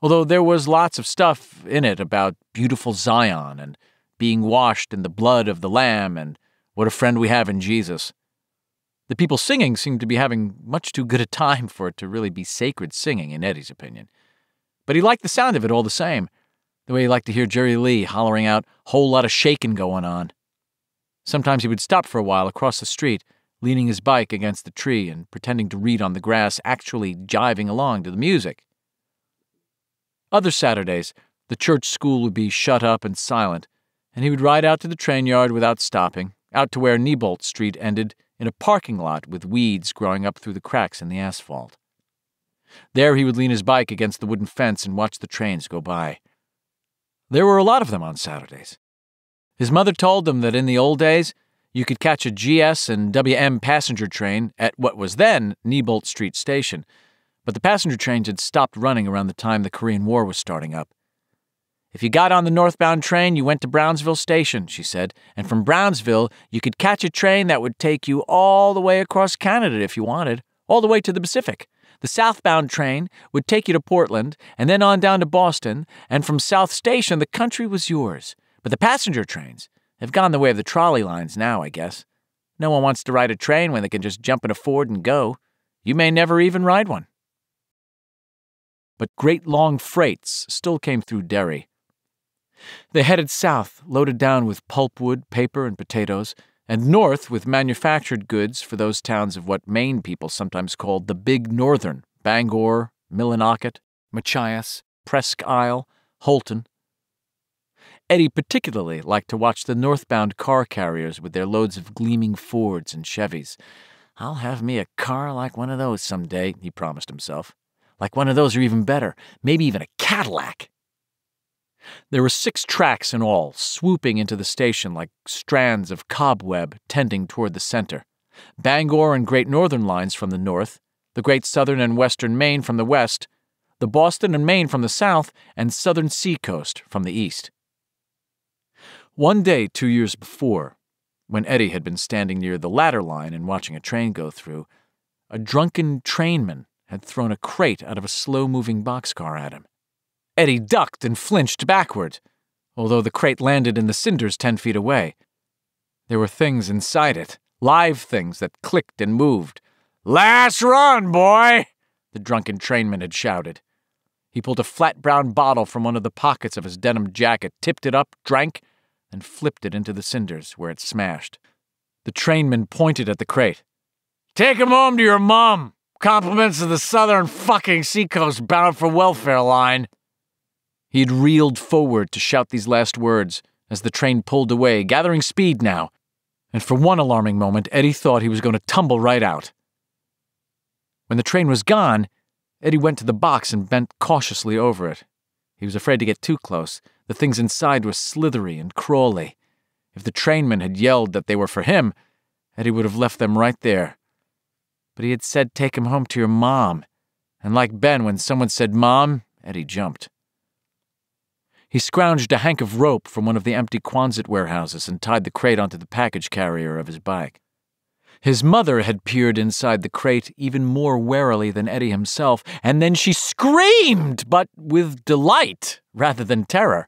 S1: although there was lots of stuff in it about beautiful Zion and being washed in the blood of the Lamb and what a friend we have in Jesus. The people singing seemed to be having much too good a time for it to really be sacred singing, in Eddie's opinion. But he liked the sound of it all the same, the way he liked to hear Jerry Lee hollering out, whole lot of shaking going on. Sometimes he would stop for a while across the street leaning his bike against the tree and pretending to read on the grass, actually jiving along to the music. Other Saturdays, the church school would be shut up and silent, and he would ride out to the train yard without stopping, out to where Neibolt Street ended in a parking lot with weeds growing up through the cracks in the asphalt. There he would lean his bike against the wooden fence and watch the trains go by. There were a lot of them on Saturdays. His mother told him that in the old days, you could catch a GS and WM passenger train at what was then Neibolt Street Station, but the passenger trains had stopped running around the time the Korean War was starting up. If you got on the northbound train, you went to Brownsville Station, she said, and from Brownsville, you could catch a train that would take you all the way across Canada if you wanted, all the way to the Pacific. The southbound train would take you to Portland and then on down to Boston, and from South Station, the country was yours. But the passenger trains have gone the way of the trolley lines now, I guess. No one wants to ride a train when they can just jump in a Ford and go. You may never even ride one. But great long freights still came through Derry they headed south, loaded down with pulpwood, paper, and potatoes, and north with manufactured goods for those towns of what Maine people sometimes called the Big Northern Bangor, Millinocket, Machias, Presque Isle, Houlton. Eddie particularly liked to watch the northbound car carriers with their loads of gleaming Fords and Chevys. I'll have me a car like one of those some day, he promised himself. Like one of those or even better, maybe even a Cadillac. There were six tracks in all, swooping into the station like strands of cobweb tending toward the center. Bangor and Great Northern lines from the north, the Great Southern and Western Maine from the west, the Boston and Maine from the south, and Southern Seacoast from the east. One day, two years before, when Eddie had been standing near the ladder line and watching a train go through, a drunken trainman had thrown a crate out of a slow moving boxcar at him. Eddie ducked and flinched backward, although the crate landed in the cinders ten feet away. There were things inside it, live things that clicked and moved. Last run, boy! The drunken trainman had shouted. He pulled a flat brown bottle from one of the pockets of his denim jacket, tipped it up, drank, and flipped it into the cinders, where it smashed. The trainman pointed at the crate. Take him home to your mom! Compliments of the Southern fucking Seacoast bound for welfare line. He had reeled forward to shout these last words as the train pulled away, gathering speed now, and for one alarming moment, Eddie thought he was going to tumble right out. When the train was gone, Eddie went to the box and bent cautiously over it. He was afraid to get too close. The things inside were slithery and crawly. If the trainman had yelled that they were for him, Eddie would have left them right there. But he had said, Take him home to your mom. And like Ben, when someone said mom, Eddie jumped. He scrounged a hank of rope from one of the empty Quonset warehouses and tied the crate onto the package carrier of his bike. His mother had peered inside the crate even more warily than Eddie himself, and then she screamed, but with delight rather than terror.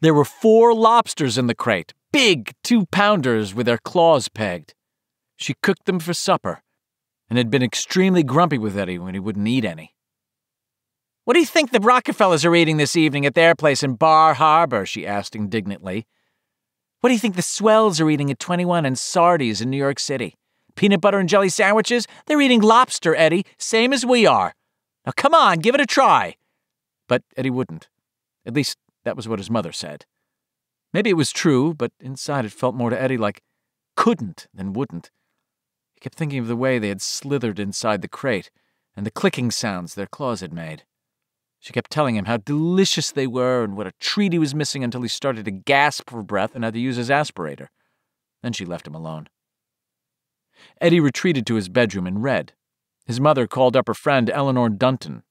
S1: There were four lobsters in the crate, big two pounders with their claws pegged. She cooked them for supper, and had been extremely grumpy with Eddie when he wouldn't eat any. What do you think the Rockefellers are eating this evening at their place in Bar Harbor? she asked indignantly. What do you think the swells are eating at 21 and Sardi's in New York City? Peanut butter and jelly sandwiches? They're eating lobster, Eddie, same as we are. Now come on, give it a try. But Eddie wouldn't. At least, that was what his mother said. Maybe it was true, but inside it felt more to Eddie like couldn't than wouldn't. He kept thinking of the way they had slithered inside the crate and the clicking sounds their claws had made. She kept telling him how delicious they were and what a treat he was missing until he started to gasp for breath and had to use his aspirator. Then she left him alone. Eddie retreated to his bedroom and read. His mother called up her friend Eleanor Dunton.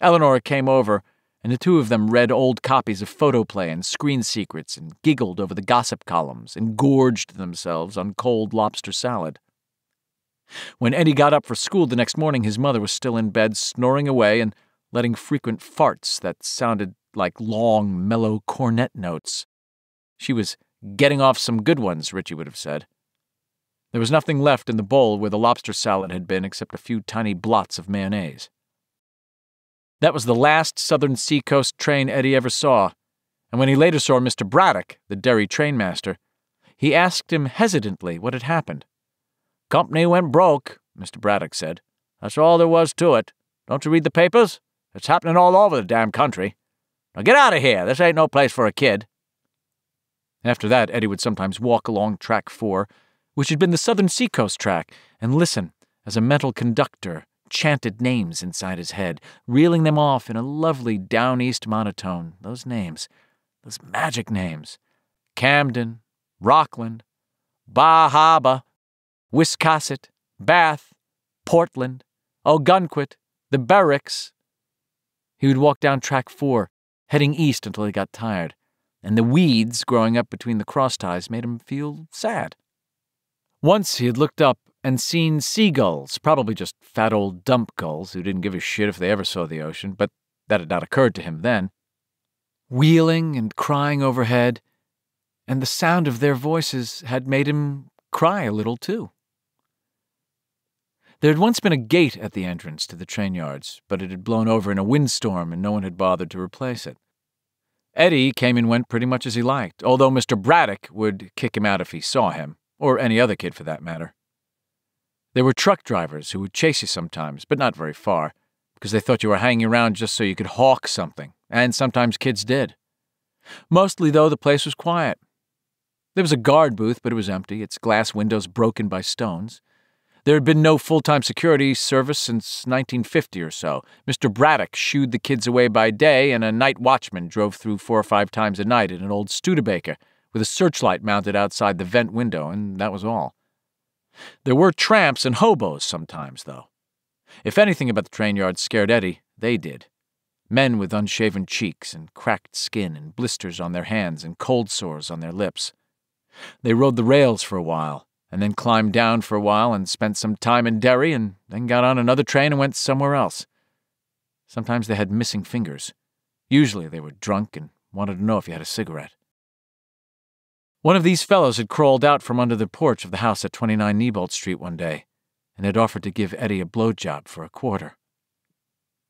S1: Eleanor came over, and the two of them read old copies of photoplay and screen secrets and giggled over the gossip columns and gorged themselves on cold lobster salad. When Eddie got up for school the next morning, his mother was still in bed, snoring away and letting frequent farts that sounded like long, mellow cornet notes. She was getting off some good ones, Richie would have said. There was nothing left in the bowl where the lobster salad had been except a few tiny blots of mayonnaise. That was the last Southern Seacoast train Eddie ever saw, and when he later saw Mr. Braddock, the Derry trainmaster, he asked him hesitantly what had happened. Company went broke, Mr. Braddock said. That's all there was to it. Don't you read the papers? It's happening all over the damn country. Now get out of here. This ain't no place for a kid. After that, Eddie would sometimes walk along track four, which had been the Southern Seacoast track, and listen as a mental conductor chanted names inside his head, reeling them off in a lovely down east monotone. Those names, those magic names Camden, Rockland, Bar Harbor, Wiscasset, Bath, Portland, Ogunquit, the Berwicks. he would walk down track four, heading east until he got tired, and the weeds growing up between the cross ties made him feel sad. Once he had looked up and seen seagulls, probably just fat old dump gulls who didn't give a shit if they ever saw the ocean, but that had not occurred to him then, wheeling and crying overhead, and the sound of their voices had made him cry a little too. There had once been a gate at the entrance to the train yards, but it had blown over in a windstorm and no one had bothered to replace it. Eddie came and went pretty much as he liked, although Mr. Braddock would kick him out if he saw him, or any other kid for that matter. There were truck drivers who would chase you sometimes, but not very far, because they thought you were hanging around just so you could hawk something, and sometimes kids did. Mostly, though, the place was quiet. There was a guard booth, but it was empty, its glass windows broken by stones. There had been no full time security service since 1950 or so. Mr. Braddock shooed the kids away by day, and a night watchman drove through four or five times a night in an old Studebaker with a searchlight mounted outside the vent window, and that was all. There were tramps and hobos sometimes, though. If anything about the train yard scared Eddie, they did. Men with unshaven cheeks and cracked skin and blisters on their hands and cold sores on their lips. They rode the rails for a while and then climbed down for a while and spent some time in Derry and then got on another train and went somewhere else. Sometimes they had missing fingers. Usually they were drunk and wanted to know if you had a cigarette. One of these fellows had crawled out from under the porch of the house at 29 Neibolt Street one day and had offered to give Eddie a blowjob for a quarter.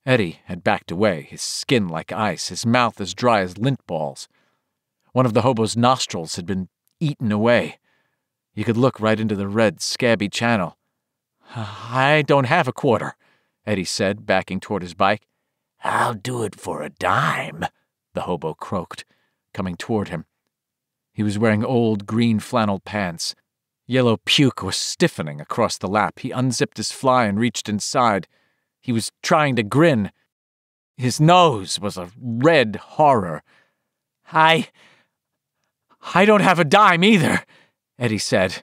S1: Eddie had backed away, his skin like ice, his mouth as dry as lint balls. One of the hobo's nostrils had been eaten away. You could look right into the red, scabby channel. I don't have a quarter, Eddie said, backing toward his bike.
S2: I'll do it for a dime, the hobo croaked, coming toward him.
S1: He was wearing old green flannel pants. Yellow puke was stiffening across the lap. He unzipped his fly and reached inside. He was trying to grin. His nose was a red horror. I. I don't have a dime either, Eddie said,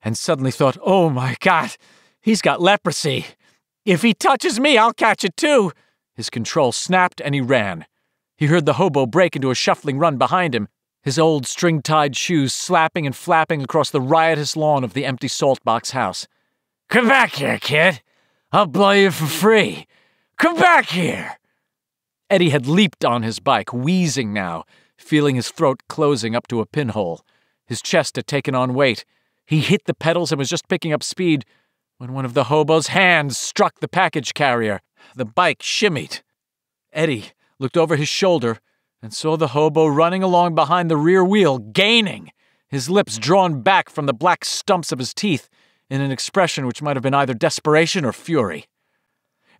S1: and suddenly thought, oh my God, he's got leprosy. If he touches me, I'll catch it too. His control snapped and he ran. He heard the hobo break into a shuffling run behind him, his old string tied shoes slapping and flapping across the riotous lawn of the empty salt box house.
S2: Come back here, kid. I'll blow you for free. Come back here.
S1: Eddie had leaped on his bike, wheezing now, feeling his throat closing up to a pinhole. His chest had taken on weight. He hit the pedals and was just picking up speed when one of the hobo's hands struck the package carrier. The bike shimmied. Eddie looked over his shoulder and saw the hobo running along behind the rear wheel, gaining, his lips drawn back from the black stumps of his teeth in an expression which might have been either desperation or fury.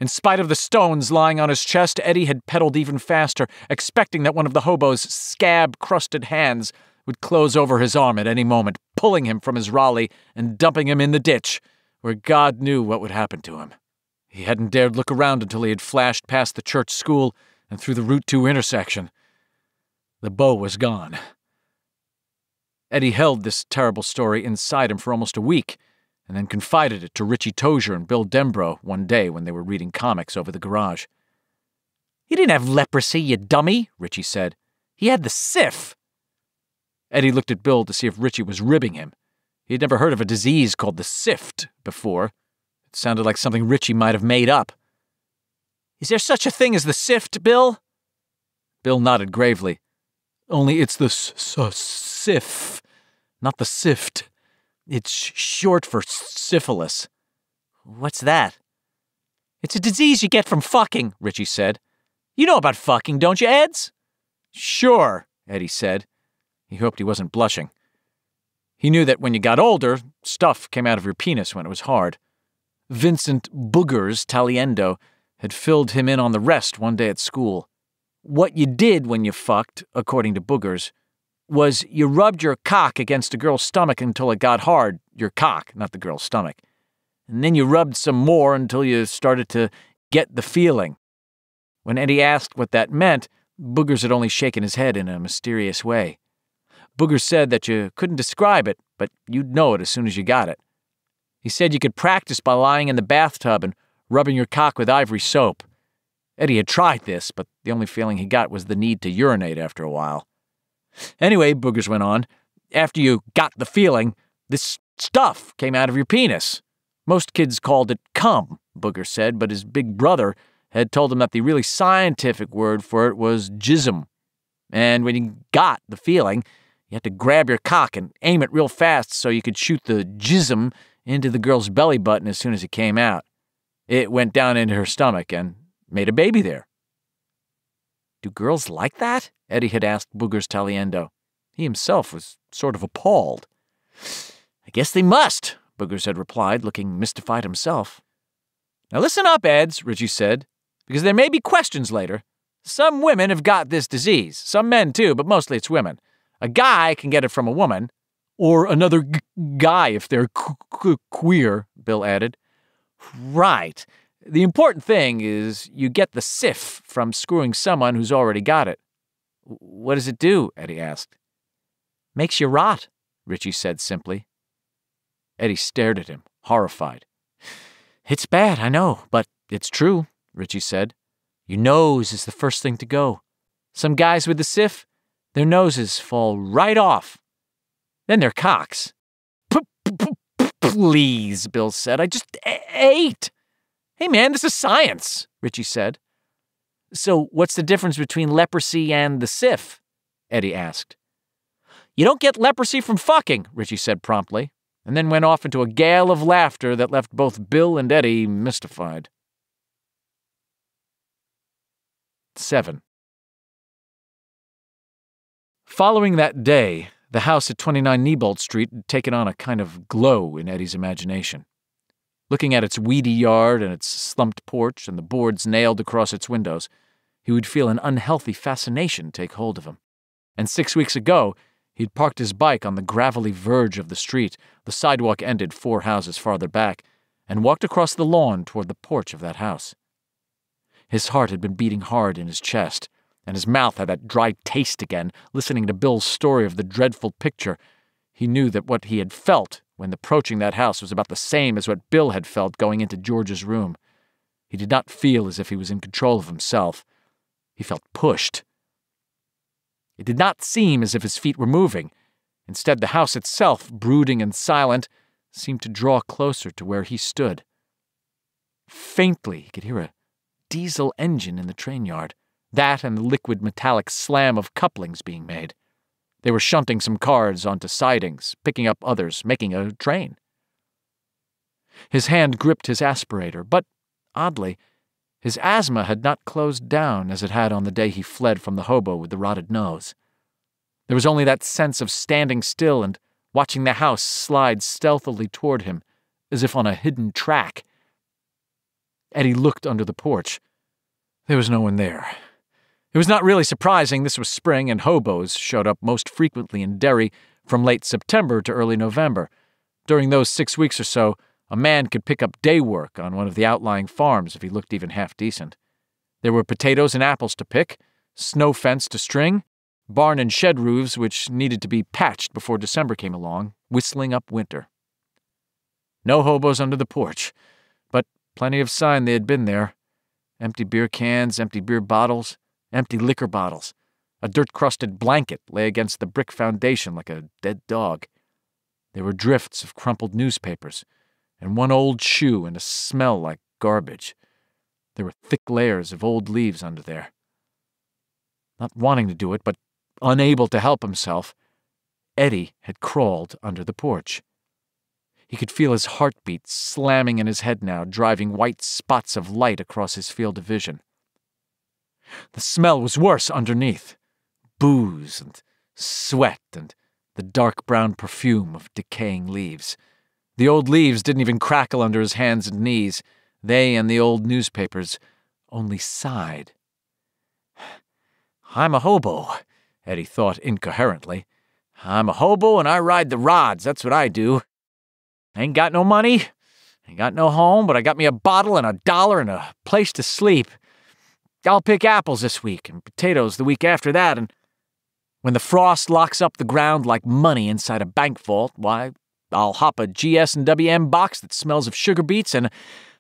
S1: In spite of the stones lying on his chest, Eddie had pedaled even faster, expecting that one of the hobo's scab crusted hands would close over his arm at any moment, pulling him from his Raleigh and dumping him in the ditch, where God knew what would happen to him. He hadn't dared look around until he had flashed past the church school and through the Route 2 intersection. The bow was gone. Eddie held this terrible story inside him for almost a week, and then confided it to Richie Tozier and Bill Denbrough one day when they were reading comics over the garage.
S2: He didn't have leprosy, you dummy, Richie said. He had the sif.
S1: Eddie looked at Bill to see if Richie was ribbing him. He had never heard of a disease called the sift before. It sounded like something Richie might have made up.
S2: Is there such a thing as the sift, Bill?
S1: Bill nodded gravely. Only it's the s-s-sif, not the sift. It's short for syphilis.
S2: What's that? It's a disease you get from fucking, Richie said. You know about fucking, don't you, Eds?
S1: Sure, Eddie said. He hoped he wasn't blushing. He knew that when you got older, stuff came out of your penis when it was hard. Vincent Boogers Taliendo had filled him in on the rest one day at school. What you did when you fucked, according to Boogers, was you rubbed your cock against a girl's stomach until it got hard, your cock, not the girl's stomach. And then you rubbed some more until you started to get the feeling. When Eddie asked what that meant, Boogers had only shaken his head in a mysterious way. Booger said that you couldn't describe it, but you'd know it as soon as you got it. He said you could practice by lying in the bathtub and rubbing your cock with ivory soap. Eddie had tried this, but the only feeling he got was the need to urinate after a while. Anyway, Boogers went on, after you got the feeling, this stuff came out of your penis. Most kids called it cum, Booger said, but his big brother had told him that the really scientific word for it was jism. And when you got the feeling, you had to grab your cock and aim it real fast so you could shoot the jism into the girl's belly button as soon as it came out. It went down into her stomach and made a baby there. Do girls like that? Eddie had asked Boogers Taliendo. He himself was sort of appalled. I guess they must, Boogers had replied, looking mystified himself. Now listen up, Eds, Richie said, because there may be questions later. Some women have got this disease, some men too, but mostly it's women. A guy can get it from a woman, or another guy if they're queer, Bill added. Right. The important thing is you get the sif from screwing someone who's already got it. What does it do? Eddie asked. Makes you rot, Richie said simply. Eddie stared at him, horrified. It's bad, I know, but it's true, Richie said. Your nose is the first thing to go. Some guys with the sif, their noses fall right off. Then their cocks. Please, Bill said. I just ate. Hey, man, this is science, Richie said. So, what's the difference between leprosy and the sif? Eddie asked. You don't get leprosy from fucking, Richie said promptly and then went off into a gale of laughter that left both Bill and Eddie mystified. 7. Following that day, the house at 29 Neibolt Street had taken on a kind of glow in Eddie's imagination. Looking at its weedy yard and its slumped porch and the boards nailed across its windows, he would feel an unhealthy fascination take hold of him. And six weeks ago, He'd parked his bike on the gravelly verge of the street, the sidewalk ended four houses farther back, and walked across the lawn toward the porch of that house. His heart had been beating hard in his chest, and his mouth had that dry taste again, listening to Bill's story of the dreadful picture. He knew that what he had felt when approaching that house was about the same as what Bill had felt going into George's room. He did not feel as if he was in control of himself. He felt pushed, it did not seem as if his feet were moving. Instead, the house itself, brooding and silent, seemed to draw closer to where he stood. Faintly, he could hear a diesel engine in the train yard, that and the liquid metallic slam of couplings being made. They were shunting some cars onto sidings, picking up others, making a train. His hand gripped his aspirator, but, oddly, his asthma had not closed down as it had on the day he fled from the hobo with the rotted nose. There was only that sense of standing still and watching the house slide stealthily toward him, as if on a hidden track. Eddie looked under the porch. There was no one there. It was not really surprising this was spring and hobos showed up most frequently in Derry from late September to early November. During those six weeks or so, a man could pick up day work on one of the outlying farms if he looked even half decent. There were potatoes and apples to pick, snow fence to string, barn and shed roofs which needed to be patched before December came along, whistling up winter. No hobos under the porch, but plenty of sign they had been there. Empty beer cans, empty beer bottles, empty liquor bottles. A dirt crusted blanket lay against the brick foundation like a dead dog. There were drifts of crumpled newspapers and one old shoe and a smell like garbage. There were thick layers of old leaves under there. Not wanting to do it, but unable to help himself, Eddie had crawled under the porch. He could feel his heartbeat slamming in his head now, driving white spots of light across his field of vision. The smell was worse underneath booze and sweat and the dark brown perfume of decaying leaves. The old leaves didn't even crackle under his hands and knees. They and the old newspapers only sighed. I'm a hobo, Eddie thought incoherently. I'm a hobo and I ride the rods, that's what I do. Ain't got no money, ain't got no home, but I got me a bottle and a dollar and a place to sleep. I'll pick apples this week and potatoes the week after that, and when the frost locks up the ground like money inside a bank vault, why, I'll hop a GS and WM box that smells of sugar beets and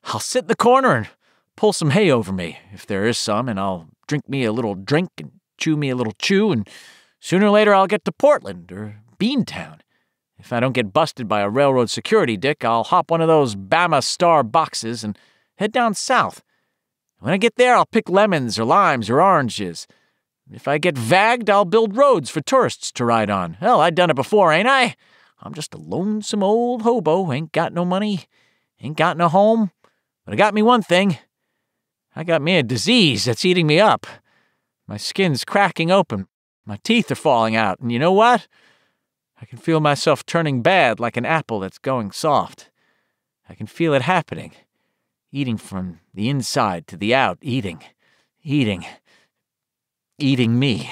S1: I'll sit in the corner and pull some hay over me, if there is some, and I'll drink me a little drink and chew me a little chew, and sooner or later I'll get to Portland or Beantown. If I don't get busted by a railroad security dick, I'll hop one of those Bama Star boxes and head down south. When I get there, I'll pick lemons or limes or oranges. If I get vagged, I'll build roads for tourists to ride on. Hell, I done it before, ain't I? I'm just a lonesome old hobo, ain't got no money, ain't got no home. But I got me one thing. I got me a disease that's eating me up. My skin's cracking open, my teeth are falling out, and you know what? I can feel myself turning bad like an apple that's going soft. I can feel it happening. Eating from the inside to the out, eating, eating, eating me.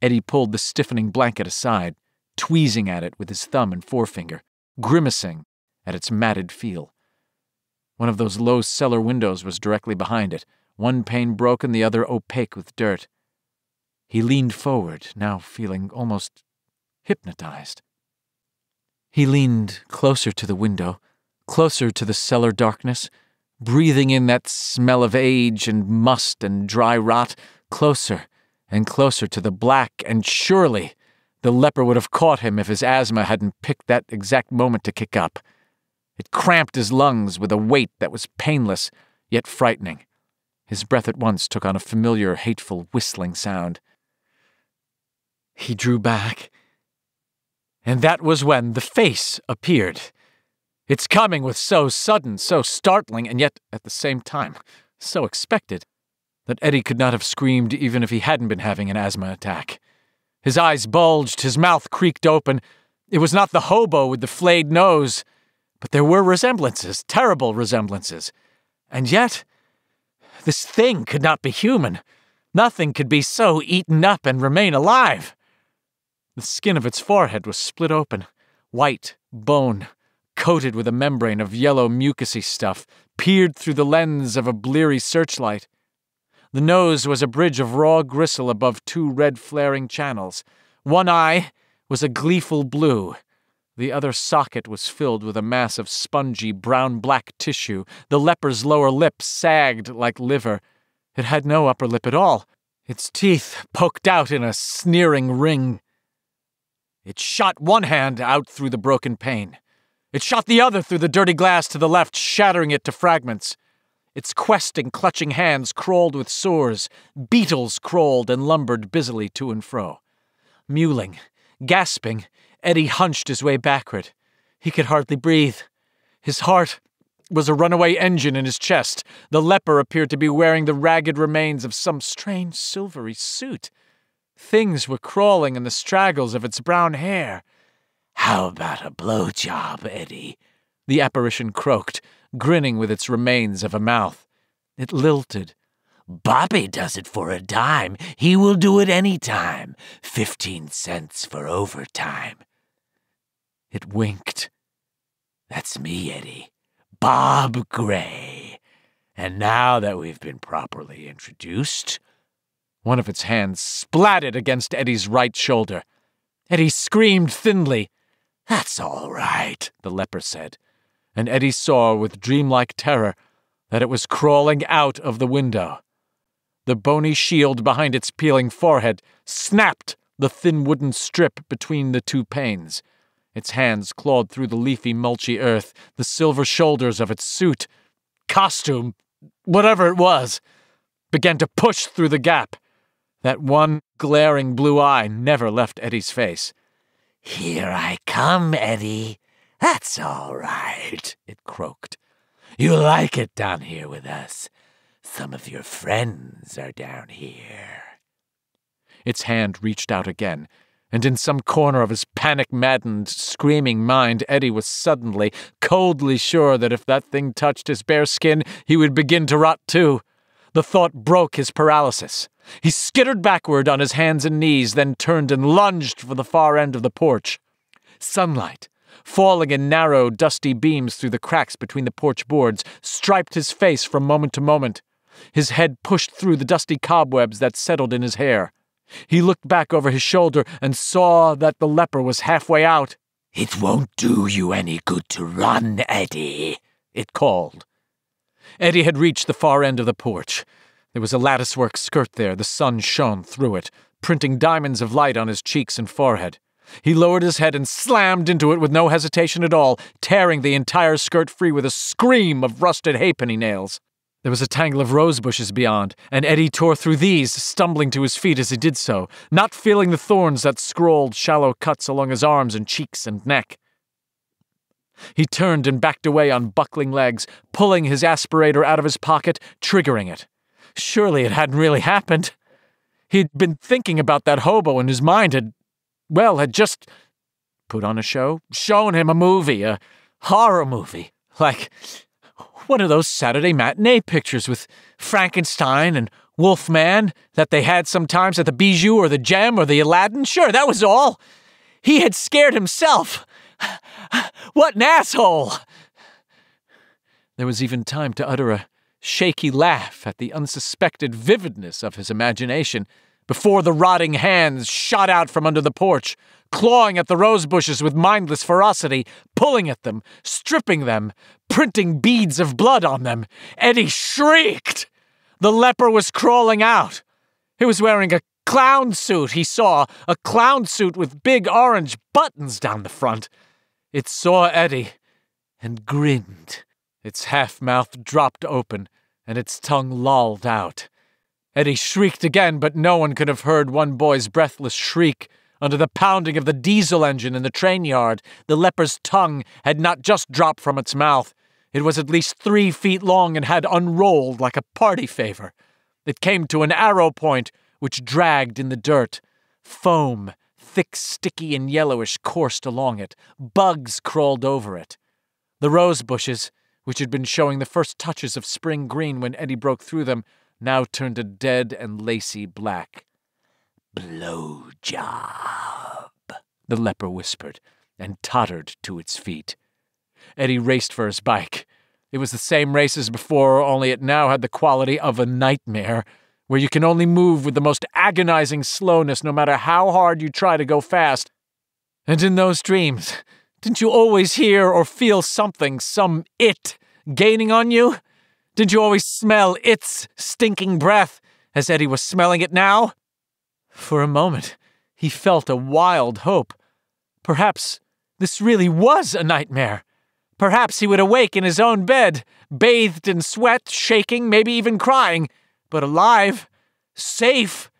S1: Eddie pulled the stiffening blanket aside, tweezing at it with his thumb and forefinger, grimacing at its matted feel. One of those low cellar windows was directly behind it, one pane broken, the other opaque with dirt. He leaned forward, now feeling almost hypnotized. He leaned closer to the window, closer to the cellar darkness, breathing in that smell of age and must and dry rot, closer and closer to the black, and surely the leper would have caught him if his asthma hadn't picked that exact moment to kick up. It cramped his lungs with a weight that was painless, yet frightening. His breath at once took on a familiar, hateful, whistling sound. He drew back. And that was when the face appeared. Its coming was so sudden, so startling, and yet, at the same time, so expected, that Eddie could not have screamed even if he hadn't been having an asthma attack. His eyes bulged, his mouth creaked open. It was not the hobo with the flayed nose, but there were resemblances, terrible resemblances. And yet, this thing could not be human. Nothing could be so eaten up and remain alive. The skin of its forehead was split open, white, bone, coated with a membrane of yellow mucousy stuff, peered through the lens of a bleary searchlight. The nose was a bridge of raw gristle above two red flaring channels. One eye was a gleeful blue. The other socket was filled with a mass of spongy brown black tissue. The leper's lower lip sagged like liver. It had no upper lip at all. Its teeth poked out in a sneering ring. It shot one hand out through the broken pane. It shot the other through the dirty glass to the left, shattering it to fragments. Its questing, clutching hands crawled with sores. Beetles crawled and lumbered busily to and fro. Mewling, gasping, Eddie hunched his way backward. He could hardly breathe. His heart was a runaway engine in his chest. The leper appeared to be wearing the ragged remains of some strange silvery suit. Things were crawling in the straggles of its brown hair.
S3: How about a blowjob, Eddie?
S1: The apparition croaked, grinning with its remains of a mouth. It lilted.
S3: Bobby does it for a dime. He will do it any time. Fifteen cents for overtime.
S1: It winked.
S3: That's me, Eddie. Bob Gray. And now that we've been properly introduced,
S1: one of its hands splatted against Eddie's right shoulder. Eddie screamed thinly.
S3: That's all right,
S1: the leper said, and Eddie saw with dreamlike terror that it was crawling out of the window. The bony shield behind its peeling forehead snapped the thin wooden strip between the two panes. Its hands clawed through the leafy, mulchy earth, the silver shoulders of its suit, costume, whatever it was, began to push through the gap. That one glaring blue eye never left Eddie's face.
S3: Here I come, Eddie. That's all right, it croaked. You like it down here with us. Some of your friends are down here.
S1: Its hand reached out again, and in some corner of his panic maddened, screaming mind, Eddie was suddenly, coldly sure that if that thing touched his bare skin, he would begin to rot too. The thought broke his paralysis. He skittered backward on his hands and knees, then turned and lunged for the far end of the porch. Sunlight, falling in narrow, dusty beams through the cracks between the porch boards, striped his face from moment to moment. His head pushed through the dusty cobwebs that settled in his hair. He looked back over his shoulder and saw that the leper was halfway out.
S3: It won't do you any good to run, Eddie, it called.
S1: Eddie had reached the far end of the porch. There was a latticework skirt there, the sun shone through it, printing diamonds of light on his cheeks and forehead. He lowered his head and slammed into it with no hesitation at all, tearing the entire skirt free with a scream of rusted halfpenny nails. There was a tangle of rose bushes beyond, and Eddie tore through these, stumbling to his feet as he did so, not feeling the thorns that scrawled shallow cuts along his arms and cheeks and neck. He turned and backed away on buckling legs, pulling his aspirator out of his pocket, triggering it. Surely it hadn't really happened. He'd been thinking about that hobo, and his mind had, well, had just put on a show, shown him a movie, a horror movie, like one of those Saturday matinee pictures with Frankenstein and Wolfman that they had sometimes at the Bijou or the Gem or the Aladdin. Sure, that was all. He had scared himself. What an asshole! There was even time to utter a shaky laugh at the unsuspected vividness of his imagination before the rotting hands shot out from under the porch, clawing at the rose bushes with mindless ferocity, pulling at them, stripping them, printing beads of blood on them. Eddie shrieked. The leper was crawling out. He was wearing a clown suit, he saw, a clown suit with big orange buttons down the front. It saw Eddie and grinned. Its half mouth dropped open and its tongue lolled out. Eddie shrieked again, but no one could have heard one boy's breathless shriek. Under the pounding of the diesel engine in the train yard, the leper's tongue had not just dropped from its mouth. It was at least three feet long and had unrolled like a party favor. It came to an arrow point, which dragged in the dirt. Foam, thick, sticky, and yellowish, coursed along it. Bugs crawled over it. The rose bushes, which had been showing the first touches of spring green when Eddie broke through them, now turned a dead and lacy black. Blow job, the leper whispered, and tottered to its feet. Eddie raced for his bike. It was the same race as before, only it now had the quality of a nightmare, where you can only move with the most agonizing slowness no matter how hard you try to go fast. And in those dreams, didn't you always hear or feel something, some it, gaining on you? Didn't you always smell its stinking breath, as Eddie was smelling it now? For a moment, he felt a wild hope. Perhaps this really was a nightmare. Perhaps he would awake in his own bed, bathed in sweat, shaking, maybe even crying, but alive, safe.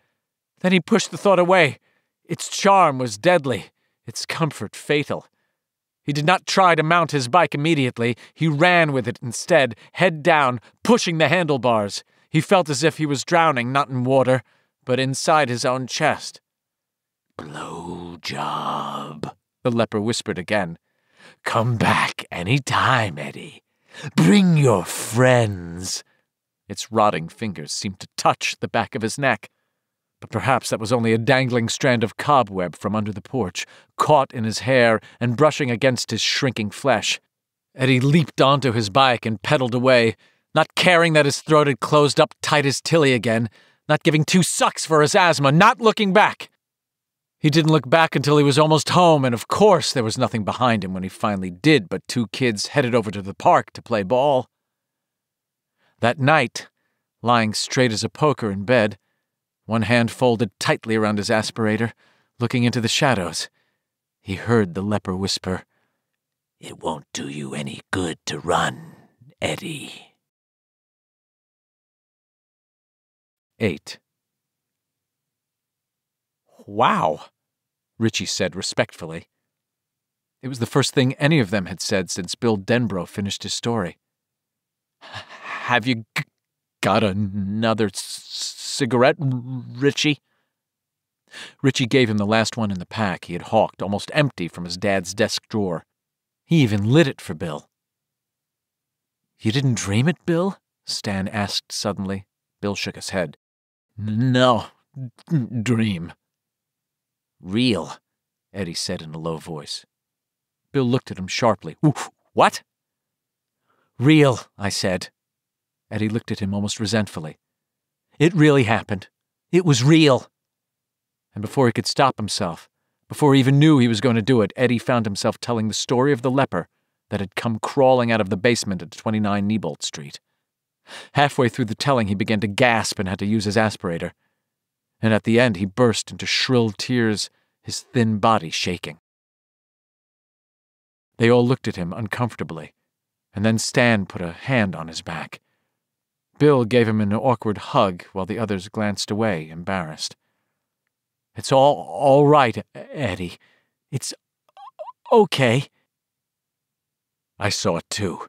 S1: Then he pushed the thought away. Its charm was deadly, its comfort fatal. He did not try to mount his bike immediately. He ran with it instead, head down, pushing the handlebars. He felt as if he was drowning, not in water, but inside his own chest. Blow job, the leper whispered again. Come back any time, Eddie. Bring your friends. Its rotting fingers seemed to touch the back of his neck. But perhaps that was only a dangling strand of cobweb from under the porch, caught in his hair and brushing against his shrinking flesh. Eddie leaped onto his bike and pedaled away, not caring that his throat had closed up tight as Tilly again, not giving two sucks for his asthma, not looking back. He didn't look back until he was almost home, and of course there was nothing behind him when he finally did but two kids headed over to the park to play ball. That night, lying straight as a poker in bed, one hand folded tightly around his aspirator, looking into the shadows. He heard the leper whisper, It won't do you any good to run, Eddie. 8. Wow, Richie said respectfully. It was the first thing any of them had said since Bill Denbrough finished his story. Have you got another cigarette, Richie? Richie gave him the last one in the pack he had hawked, almost empty from his dad's desk drawer. He even lit it for Bill. You didn't dream it, Bill? Stan asked suddenly. Bill shook his head. No, dream. Real, Eddie said in a low voice. Bill looked at him sharply. What? Real, I said. Eddie looked at him almost resentfully. It really happened. It was real. And before he could stop himself, before he even knew he was going to do it, Eddie found himself telling the story of the leper that had come crawling out of the basement at 29 Neibolt Street. Halfway through the telling, he began to gasp and had to use his aspirator. And at the end, he burst into shrill tears, his thin body shaking. They all looked at him uncomfortably, and then Stan put a hand on his back. Bill gave him an awkward hug while the others glanced away, embarrassed. It's all all right, Eddie. It's okay. I saw it too,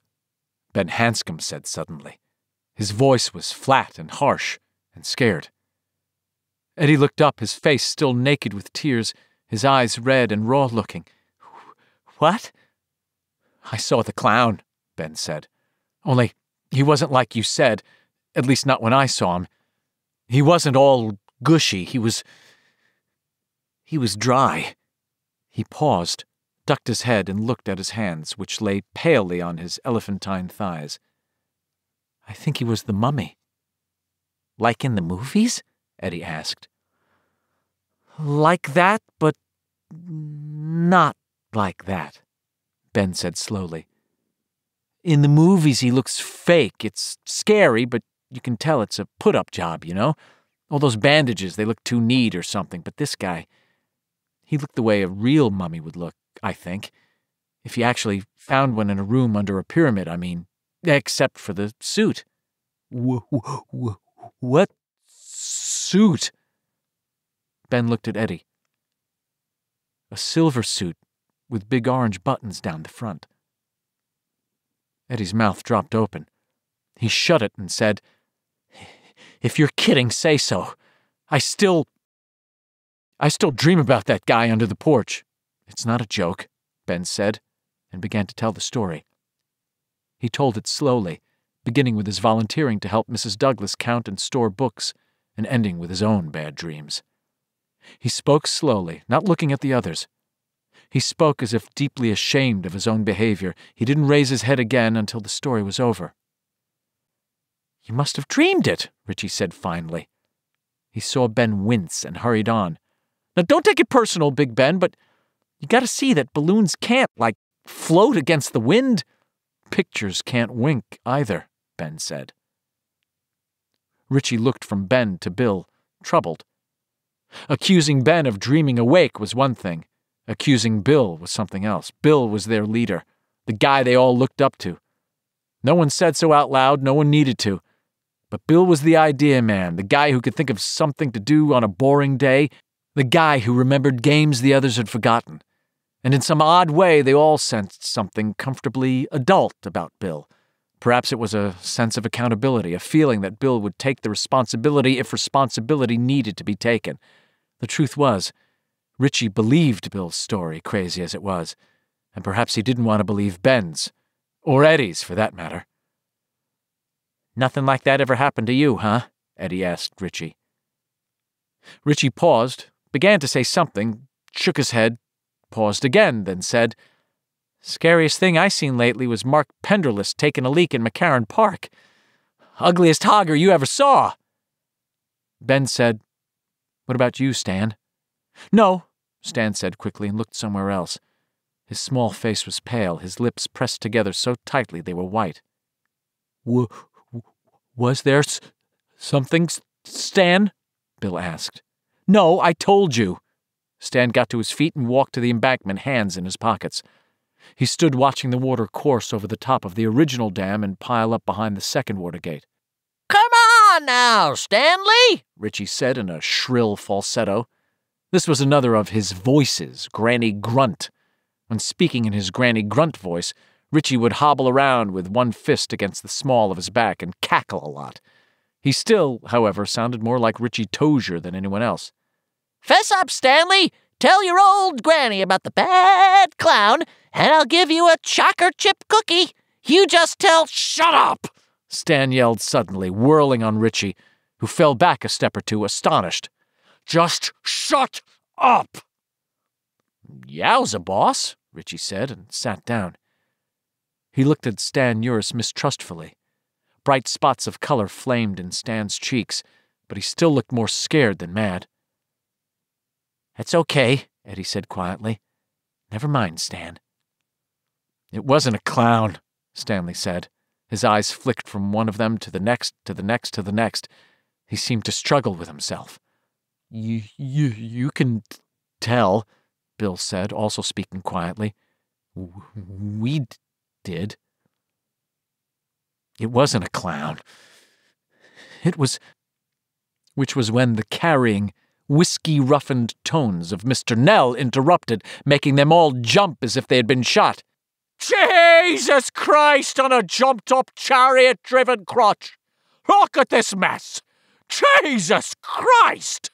S1: Ben Hanscom said suddenly. His voice was flat and harsh and scared. Eddie looked up, his face still naked with tears, his eyes red and raw looking. What? I saw the clown, Ben said. Only he wasn't like you said, at least not when I saw him. He wasn't all gushy, he was. he was dry. He paused, ducked his head, and looked at his hands, which lay palely on his elephantine thighs. I think he was the mummy. Like in the movies? Eddie asked. Like that, but not like that, Ben said slowly. In the movies, he looks fake. It's scary, but you can tell it's a put up job, you know? All those bandages, they look too neat or something, but this guy, he looked the way a real mummy would look, I think. If you actually found one in a room under a pyramid, I mean, except for the suit. what suit? Ben looked at Eddie. A silver suit with big orange buttons down the front. Eddie's mouth dropped open. He shut it and said, If you're kidding, say so. I still. I still dream about that guy under the porch. It's not a joke, Ben said, and began to tell the story. He told it slowly, beginning with his volunteering to help Mrs. Douglas count and store books, and ending with his own bad dreams. He spoke slowly, not looking at the others. He spoke as if deeply ashamed of his own behavior. He didn't raise his head again until the story was over. You must have dreamed it, Richie said finally. He saw Ben wince and hurried on. Now, don't take it personal, Big Ben, but you gotta see that balloons can't, like, float against the wind. Pictures can't wink either, Ben said. Richie looked from Ben to Bill, troubled. Accusing Ben of dreaming awake was one thing. Accusing Bill was something else. Bill was their leader, the guy they all looked up to. No one said so out loud, no one needed to. But Bill was the idea man, the guy who could think of something to do on a boring day, the guy who remembered games the others had forgotten and in some odd way they all sensed something comfortably adult about Bill. Perhaps it was a sense of accountability, a feeling that Bill would take the responsibility if responsibility needed to be taken. The truth was, Richie believed Bill's story, crazy as it was, and perhaps he didn't want to believe Ben's, or Eddie's for that matter. Nothing like that ever happened to you, huh? Eddie asked Richie. Richie paused, began to say something, shook his head, paused again, then said, Scariest thing I seen lately was Mark Penderless taking a leak in McCarron Park. Ugliest hogger you ever saw. Ben said, What about you, Stan? No, Stan said quickly and looked somewhere else. His small face was pale, his lips pressed together so tightly they were white. W- was there s- something, Stan? Bill asked. No, I told you. Stan got to his feet and walked to the embankment, hands in his pockets. He stood watching the water course over the top of the original dam and pile up behind the second water gate.
S3: Come on now, Stanley, Richie said in a shrill falsetto.
S1: This was another of his voices, Granny Grunt. When speaking in his Granny Grunt voice, Richie would hobble around with one fist against the small of his back and cackle a lot. He still, however, sounded more like Richie Tozier than anyone else.
S3: Fess up, Stanley. Tell your old granny about the bad clown, and I'll give you a chocolate chip cookie. You just tell.
S1: Shut up! Stan yelled suddenly, whirling on Richie, who fell back a step or two, astonished. Just shut up! Yowza, boss, Richie said, and sat down. He looked at Stan Uris mistrustfully. Bright spots of color flamed in Stan's cheeks, but he still looked more scared than mad. It's okay, Eddie said quietly. Never mind, Stan. It wasn't a clown, Stanley said, His eyes flicked from one of them to the next, to the next, to the next. He seemed to struggle with himself. You, you, you can tell, Bill said, also speaking quietly. We did. It wasn't a clown. It was. Which was when the carrying, whiskey roughened tones of Mr. Nell interrupted, making them all jump as if they had been shot.
S2: Jesus Christ on a jumped up chariot driven crotch! Look at this mess! Jesus Christ!